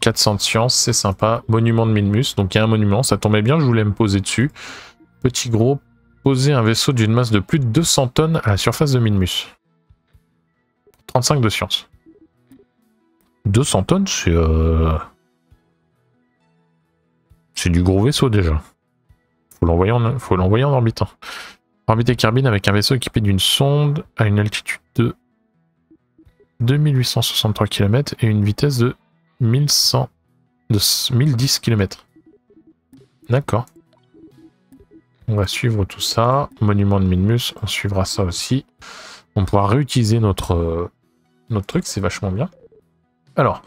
400 de science, c'est sympa. Monument de Minmus, donc il y a un monument, ça tombait bien, je voulais me poser dessus. Petit gros, poser un vaisseau d'une masse de plus de 200 tonnes à la surface de Minmus. 35 de science. 200 tonnes, c'est... Euh... C'est du gros vaisseau déjà. Faut l'envoyer en, faut en orbite. Orbiter Carbine avec un vaisseau équipé d'une sonde à une altitude de 2863 km et une vitesse de 1100 de 1010 km. D'accord. On va suivre tout ça. Monument de Minmus, on suivra ça aussi. On pourra réutiliser notre, notre truc, c'est vachement bien. Alors,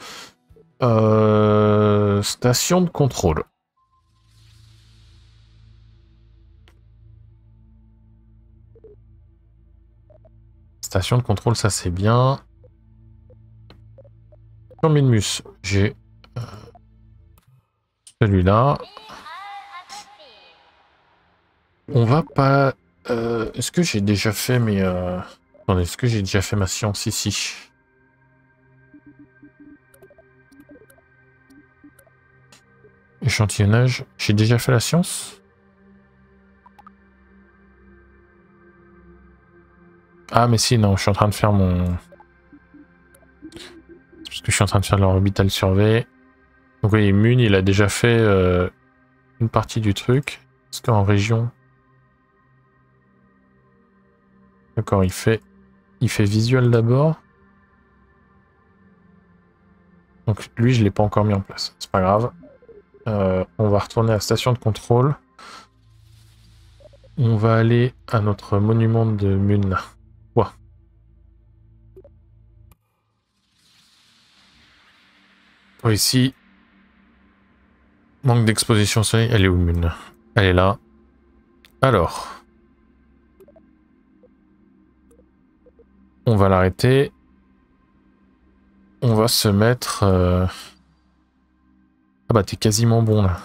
euh, station de contrôle. Station de contrôle, ça c'est bien. Sur Minmus, j'ai euh, celui-là. On va pas... Euh, est-ce que j'ai déjà fait mes... Euh... Attendez, est-ce que j'ai déjà fait ma science ici? Échantillonnage. J'ai déjà fait la science? Ah mais si, non, je suis en train de faire mon... Parce que je suis en train de faire l'orbital survey. Donc vous voyez, Mun, il a déjà fait euh, une partie du truc. Est-ce qu'en région... D'accord, il fait... Il fait visuel d'abord. Donc lui, je l'ai pas encore mis en place. C'est pas grave. Euh, on va retourner à la station de contrôle. On va aller à notre monument de Mun. ici. Manque d'exposition soleil. Elle est où, Mun Elle est là. Alors. On va l'arrêter. On va se mettre... Euh, ah bah t'es quasiment bon là.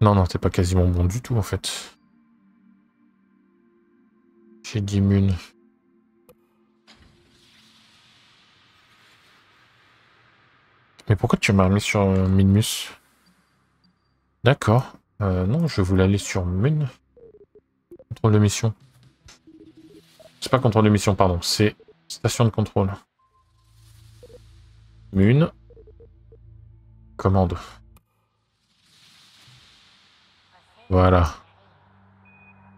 Non, non, t'es pas quasiment bon du tout en fait. J'ai dit Mun. Mais pourquoi tu m'as mis sur euh, Minmus? D'accord. Euh, non, je voulais aller sur Mun. Contrôle de mission. C'est pas contrôle de mission, pardon. C'est station de contrôle. Mun. Commande. Voilà.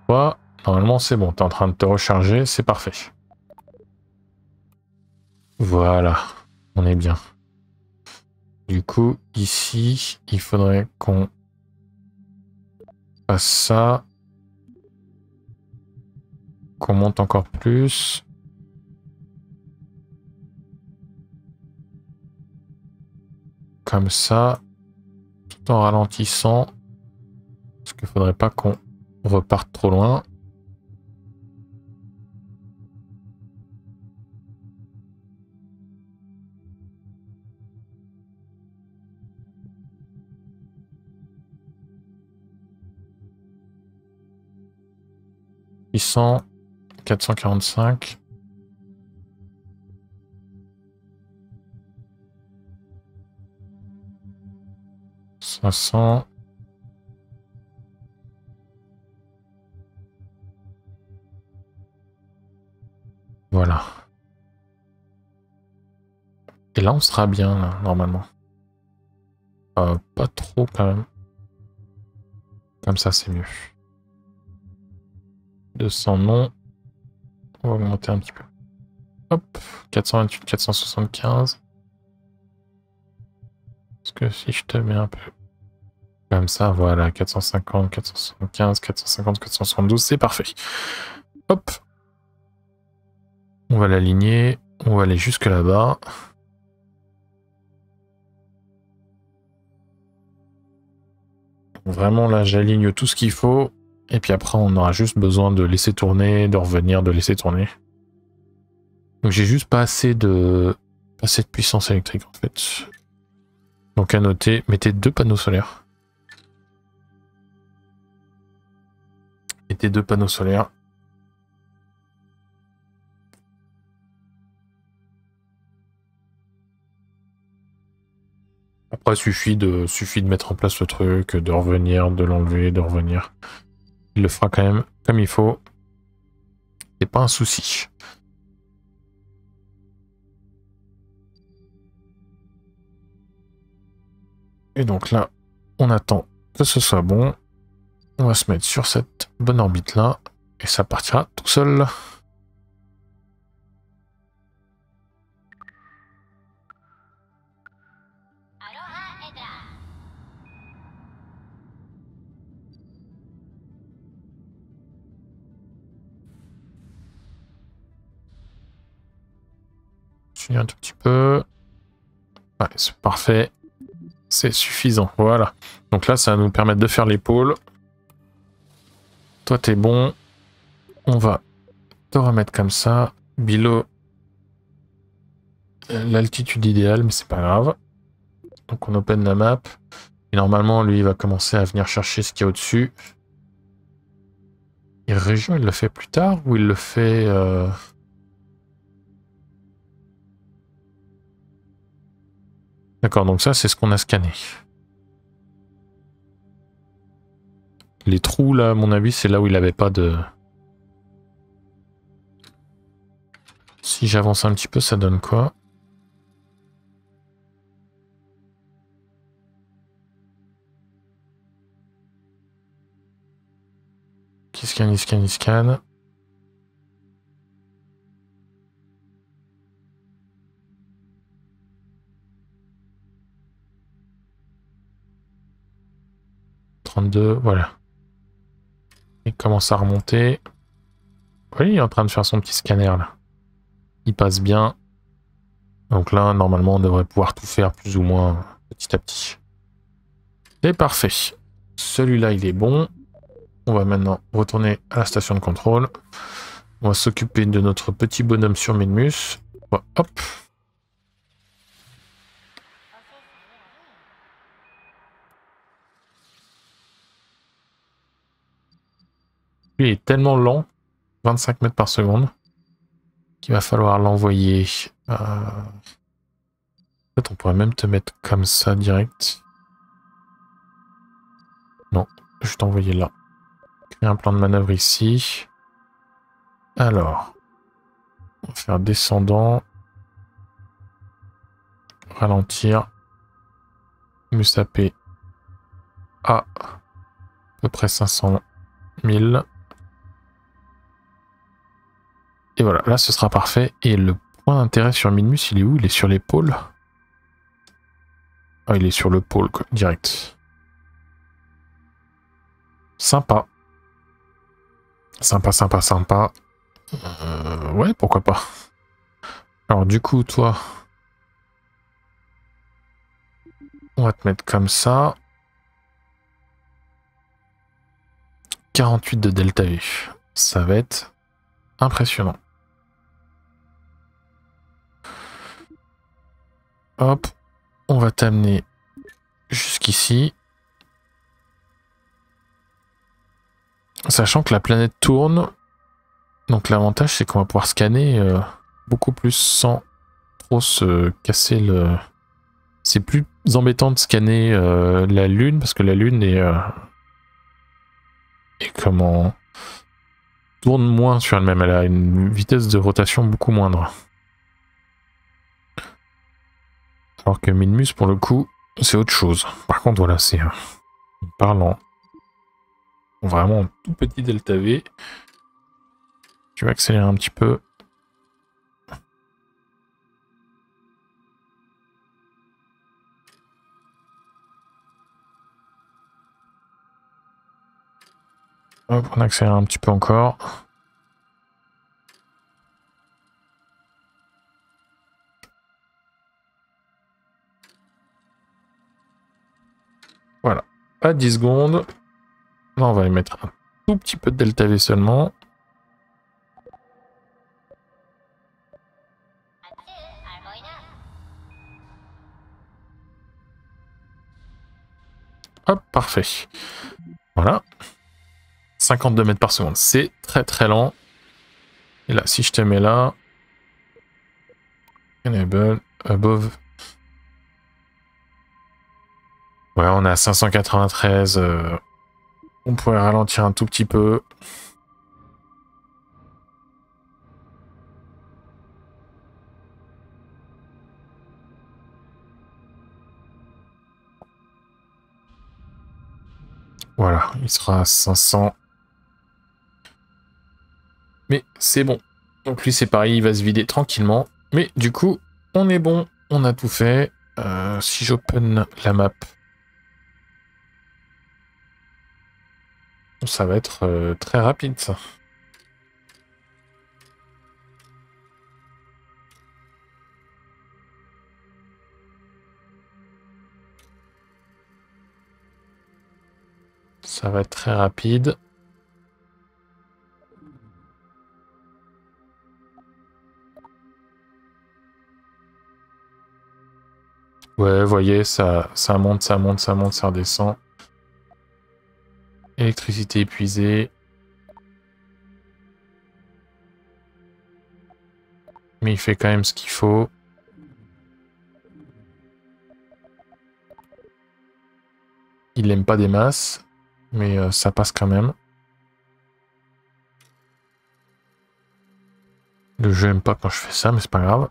Toi, normalement c'est bon. T'es en train de te recharger, c'est parfait. Voilà. On est bien. Du coup, ici, il faudrait qu'on fasse ça qu'on monte encore plus. Comme ça, tout en ralentissant, parce qu'il faudrait pas qu'on reparte trop loin. 445. « 500. Voilà. Et là, on sera bien, là, normalement. Euh, pas trop, quand même. Comme ça, c'est mieux. 200 non. On va augmenter un petit peu. Hop, 428, 475. Parce que si je te mets un peu comme ça, voilà, 450, 475, 450, 472, c'est parfait. Hop. On va l'aligner. On va aller jusque là-bas. Vraiment, là, j'aligne tout ce qu'il faut. Et puis après, on aura juste besoin de laisser tourner, de revenir, de laisser tourner. Donc j'ai juste pas assez de... Pas assez de puissance électrique, en fait. Donc à noter, mettez deux panneaux solaires. Mettez deux panneaux solaires. Après, suffit suffit de mettre en place le truc, de revenir, de l'enlever, de revenir. Il le fera quand même comme il faut. C'est pas un souci. Et donc là, on attend que ce soit bon. On va se mettre sur cette bonne orbite là. Et ça partira tout seul. Un tout petit peu. c'est parfait. C'est suffisant. Voilà. Donc là, ça va nous permettre de faire l'épaule. Toi, t'es bon. On va te remettre comme ça. Below l'altitude idéale, mais c'est pas grave. Donc on open la map. Et normalement, lui, il va commencer à venir chercher ce qu'il y a au-dessus. Et région, il le fait plus tard ou il le fait... Euh, D'accord, donc ça, c'est ce qu'on a scanné. Les trous, là, à mon avis, c'est là où il n'avait pas de... Si j'avance un petit peu, ça donne quoi? Qui scanne, il scanne, il scanne. 32, voilà. Il commence à remonter. Oui, il est en train de faire son petit scanner là. Il passe bien. Donc là, normalement, on devrait pouvoir tout faire plus ou moins petit à petit. C'est parfait. Celui-là, il est bon. On va maintenant retourner à la station de contrôle. On va s'occuper de notre petit bonhomme sur Minmus. Hop, Lui est tellement lent, 25 mètres par seconde, qu'il va falloir l'envoyer. En fait, on pourrait même te mettre comme ça direct. Non, je vais t'envoyer là. Créer un plan de manœuvre ici. Alors, on va faire descendant. Ralentir. Musapé à à peu près 500 000. Et voilà, là ce sera parfait. Et le point d'intérêt sur Minmus, il est où? Il est sur l'épaule? Ah, il est sur le pôle, direct. Sympa. Sympa, sympa, sympa. Euh, ouais, pourquoi pas. Alors du coup, toi... On va te mettre comme ça. 48 de delta U. Ça va être impressionnant. Hop, on va t'amener jusqu'ici. Sachant que la planète tourne, Donc l'avantage c'est qu'on va pouvoir scanner euh, beaucoup plus sans trop se casser le... C'est plus embêtant de scanner euh, la Lune parce que la Lune est... Euh, est comment... tourne moins sur elle-même, elle a une vitesse de rotation beaucoup moindre. Alors que Minmus pour le coup c'est autre chose. Par contre voilà c'est... parlant vraiment tout petit delta V. Tu vas accélérer un petit peu. Hop, on accélère un petit peu encore. Voilà, à 10 secondes. Là, on va y mettre un tout petit peu de delta V seulement. Hop, parfait. Voilà. 52 mètres par seconde, c'est très très lent. Et là, si je te mets là, enable, above. Ouais, on à 593. On pourrait ralentir un tout petit peu. Voilà, il sera à 500. Mais c'est bon. Donc lui c'est pareil, il va se vider tranquillement. Mais du coup, on est bon, on a tout fait. Euh, si j'open la map, Ça va être euh, très rapide, ça. Ça va être très rapide. Ouais, voyez, ça, ça monte, ça monte, ça monte, ça redescend. Électricité épuisée. Mais il fait quand même ce qu'il faut. Il n'aime pas des masses, mais euh, ça passe quand même. Le jeu aime pas quand je fais ça, mais c'est pas grave.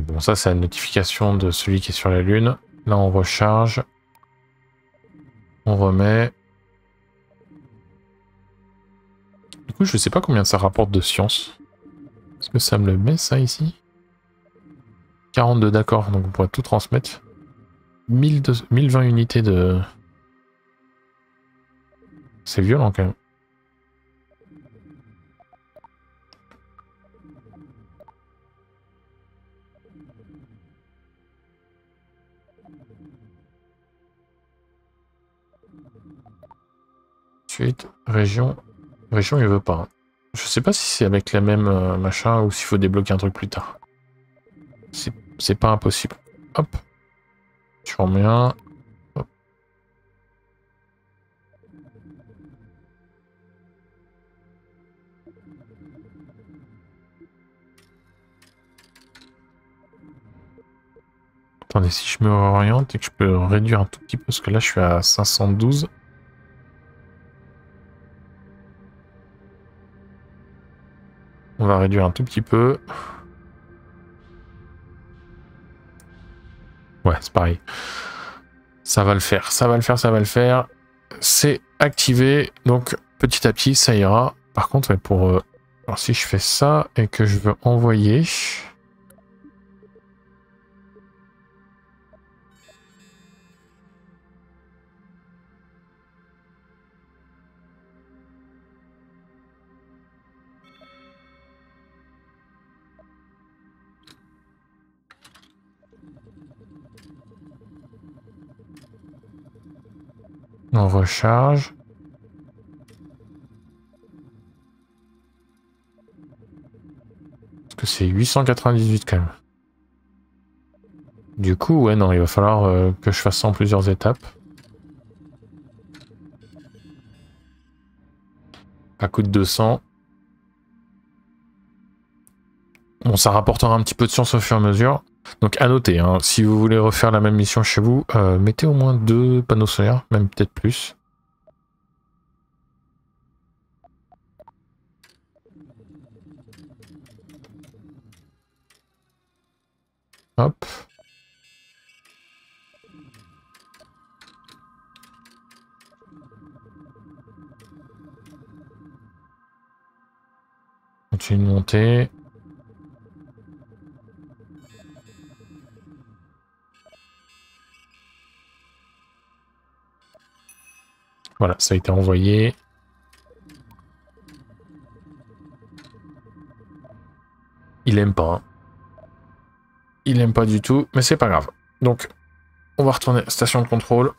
Bon, ça, c'est la notification de celui qui est sur la Lune. Là, on recharge. On remet. Du coup, je sais pas combien ça rapporte de science. Est-ce que ça me le met, ça, ici? 42, d'accord. Donc, on pourrait tout transmettre. 1020 unités de... C'est violent, quand même. Suite, région. Région, il veut pas. Je sais pas si c'est avec la même euh, machin ou s'il faut débloquer un truc plus tard. C'est pas impossible. Hop. Tu remets un. Attendez, si je me réoriente et que je peux réduire un tout petit peu, parce que là je suis à 512. On va réduire un tout petit peu. Ouais, c'est pareil. Ça va le faire, ça va le faire, ça va le faire. C'est activé, donc petit à petit, ça ira. Par contre, pour... Euh, si je fais ça et que je veux envoyer... On recharge. Parce que c'est 898 quand même. Du coup, ouais, non, il va falloir euh, que je fasse ça en plusieurs étapes. À coût de 200. Bon, ça rapportera un petit peu de science au fur et à mesure. Donc à noter, hein, si vous voulez refaire la même mission chez vous, euh, mettez au moins deux panneaux solaires, même peut-être plus. Hop. Continue de monter. Voilà, ça a été envoyé. Il aime pas. Hein. Il aime pas du tout, mais c'est pas grave. Donc, on va retourner station de contrôle.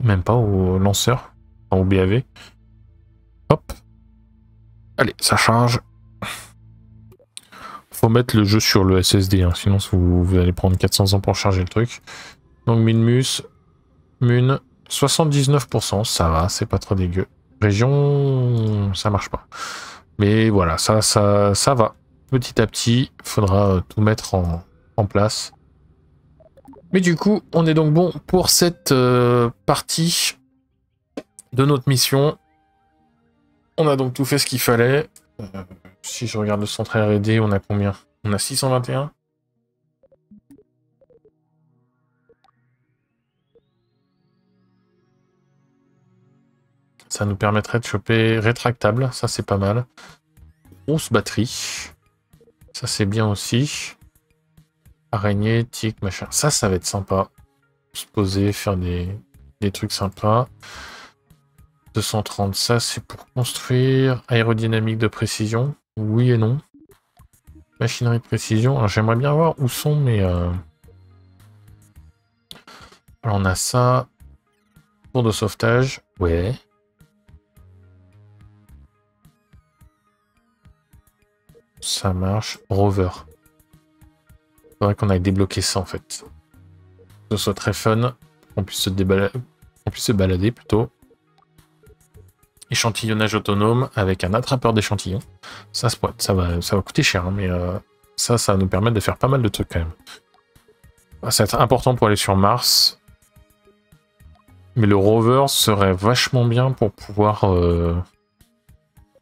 Même pas au lanceur, au BAV. Hop. Allez, ça charge. Faut mettre le jeu sur le SSD, hein, sinon vous, allez prendre 400 ans pour charger le truc. Donc Minmus, Mun, 79%, ça va, c'est pas trop dégueu. Région, ça marche pas. Mais voilà, ça, ça, ça va. Petit à petit, faudra tout mettre en, place. Mais du coup, on est donc bon pour cette euh, partie de notre mission. On a donc tout fait ce qu'il fallait. Euh, si je regarde le centre R&D, on a combien? On a 621 Ça nous permettrait de choper rétractable, ça c'est pas mal. Grosse batterie. Ça c'est bien aussi. Araignée, tic, machin. Ça, ça va être sympa. Se poser, faire des, des trucs sympas. 230, ça c'est pour construire. Aérodynamique de précision. Oui et non. Machinerie de précision. J'aimerais bien voir où sont mes... Euh, Alors on a ça. Tour de sauvetage. Ouais. Ça marche. Rover. Faudrait qu'on aille débloquer ça en fait. Que ce soit très fun. Qu'on puisse se, On puisse se balader plutôt échantillonnage autonome avec un attrapeur d'échantillons. Ça, ça, va, ça va coûter cher, hein, mais euh, ça, ça va nous permettre de faire pas mal de trucs quand même. Ça va être important pour aller sur Mars. Mais le rover serait vachement bien pour pouvoir euh,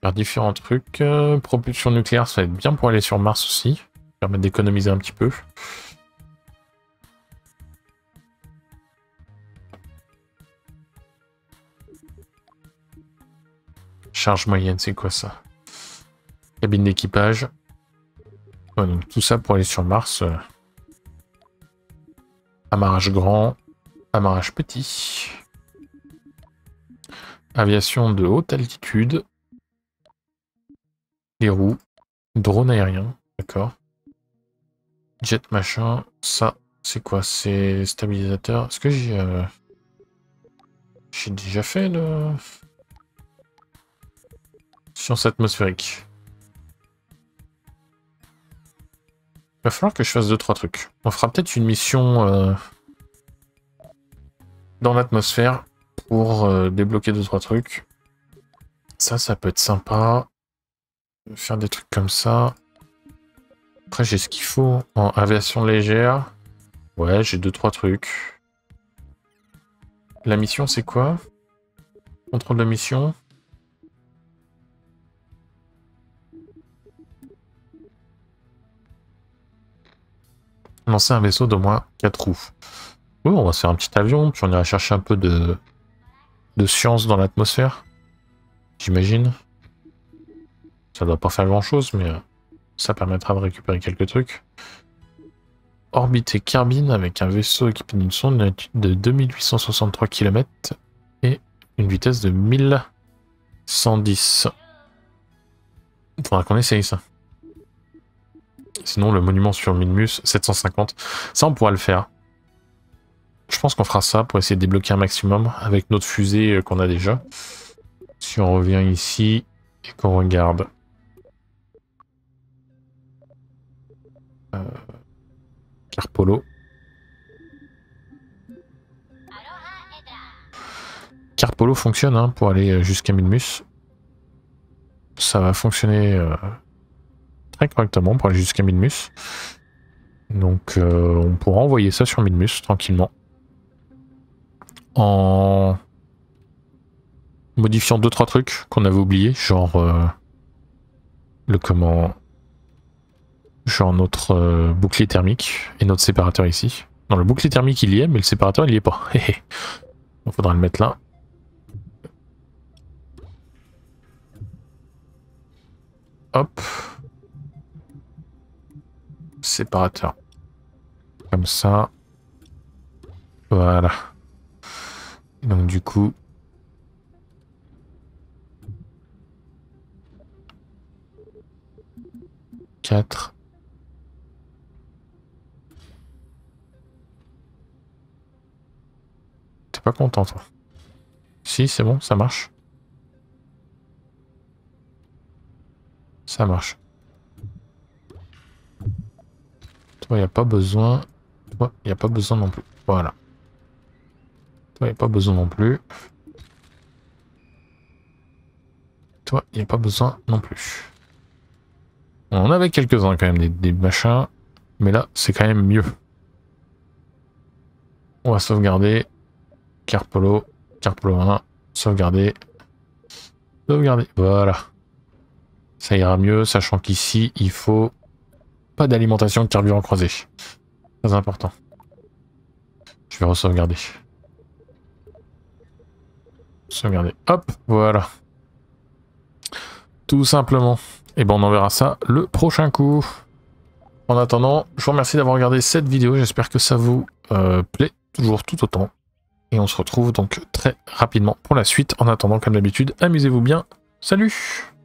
faire différents trucs. Euh, propulsion nucléaire, ça va être bien pour aller sur Mars aussi. Permettre d'économiser un petit peu. Charge moyenne, c'est quoi ça? Cabine d'équipage. donc tout ça pour aller sur Mars. Euh. Amarrage grand, amarrage petit. Aviation de haute altitude. Les roues. Drone aérien, d'accord. Jet machin, ça, c'est quoi? C'est stabilisateur. Est-ce que j'ai... Euh, j'ai déjà fait le... Science atmosphérique. Il va falloir que je fasse 2-3 trucs. On fera peut-être une mission euh, dans l'atmosphère pour euh, débloquer 2-3 trucs. Ça, ça peut être sympa. Faire des trucs comme ça. Après, j'ai ce qu'il faut en aviation légère. Ouais, j'ai 2-3 trucs. La mission, c'est quoi? Contrôle de mission? Lancer un vaisseau d'au moins 4 roues. Oui, on va se faire un petit avion, puis on ira chercher un peu de, de science dans l'atmosphère. J'imagine. Ça doit pas faire grand chose, mais euh, ça permettra de récupérer quelques trucs. Orbiter Carbine avec un vaisseau équipé d'une sonde de 2863 km et une vitesse de 1110. Il faudra qu'on essaye ça. Sinon, le monument sur Minmus, 750. Ça, on pourra le faire. je pense qu'on fera ça pour essayer de débloquer un maximum avec notre fusée euh, qu'on a déjà. Si on revient ici et qu'on regarde... Euh, Carpolo. Carpolo fonctionne hein, pour aller jusqu'à Minmus. Ça va fonctionner euh, très correctement pour aller jusqu'à Minmus. Donc euh, on pourra envoyer ça sur Minmus tranquillement. En modifiant 2-3 trucs qu'on avait oubliés, genre euh, le comment... Genre notre euh, bouclier thermique et notre séparateur ici. Non, le bouclier thermique il y est, mais le séparateur il y est pas. [LAUGHS] Il faudra le mettre là. Hop séparateur. Comme ça. Voilà. donc du coup... Quatre. T'es pas content toi Si, c'est bon, ça marche. Ça marche. Il n'y a pas besoin. Toi, il n'y a pas besoin non plus. Voilà. Toi, il n'y a pas besoin non plus. Toi, il n'y a pas besoin non plus. On avait quelques-uns quand même, des, machins. Mais là, c'est quand même mieux. On va sauvegarder. Carpolo. Carpolo 1. Sauvegarder. Sauvegarder. Voilà. Ça ira mieux, sachant qu'ici, il faut pas d'alimentation de carburant croisé. Très important. Je vais re-sauvegarder. Sauvegarder. Hop, voilà. Tout simplement. Et bon, on en verra ça le prochain coup. En attendant, je vous remercie d'avoir regardé cette vidéo. J'espère que ça vous euh, plaît toujours tout autant. Et on se retrouve donc très rapidement pour la suite. En attendant, comme d'habitude, amusez-vous bien. Salut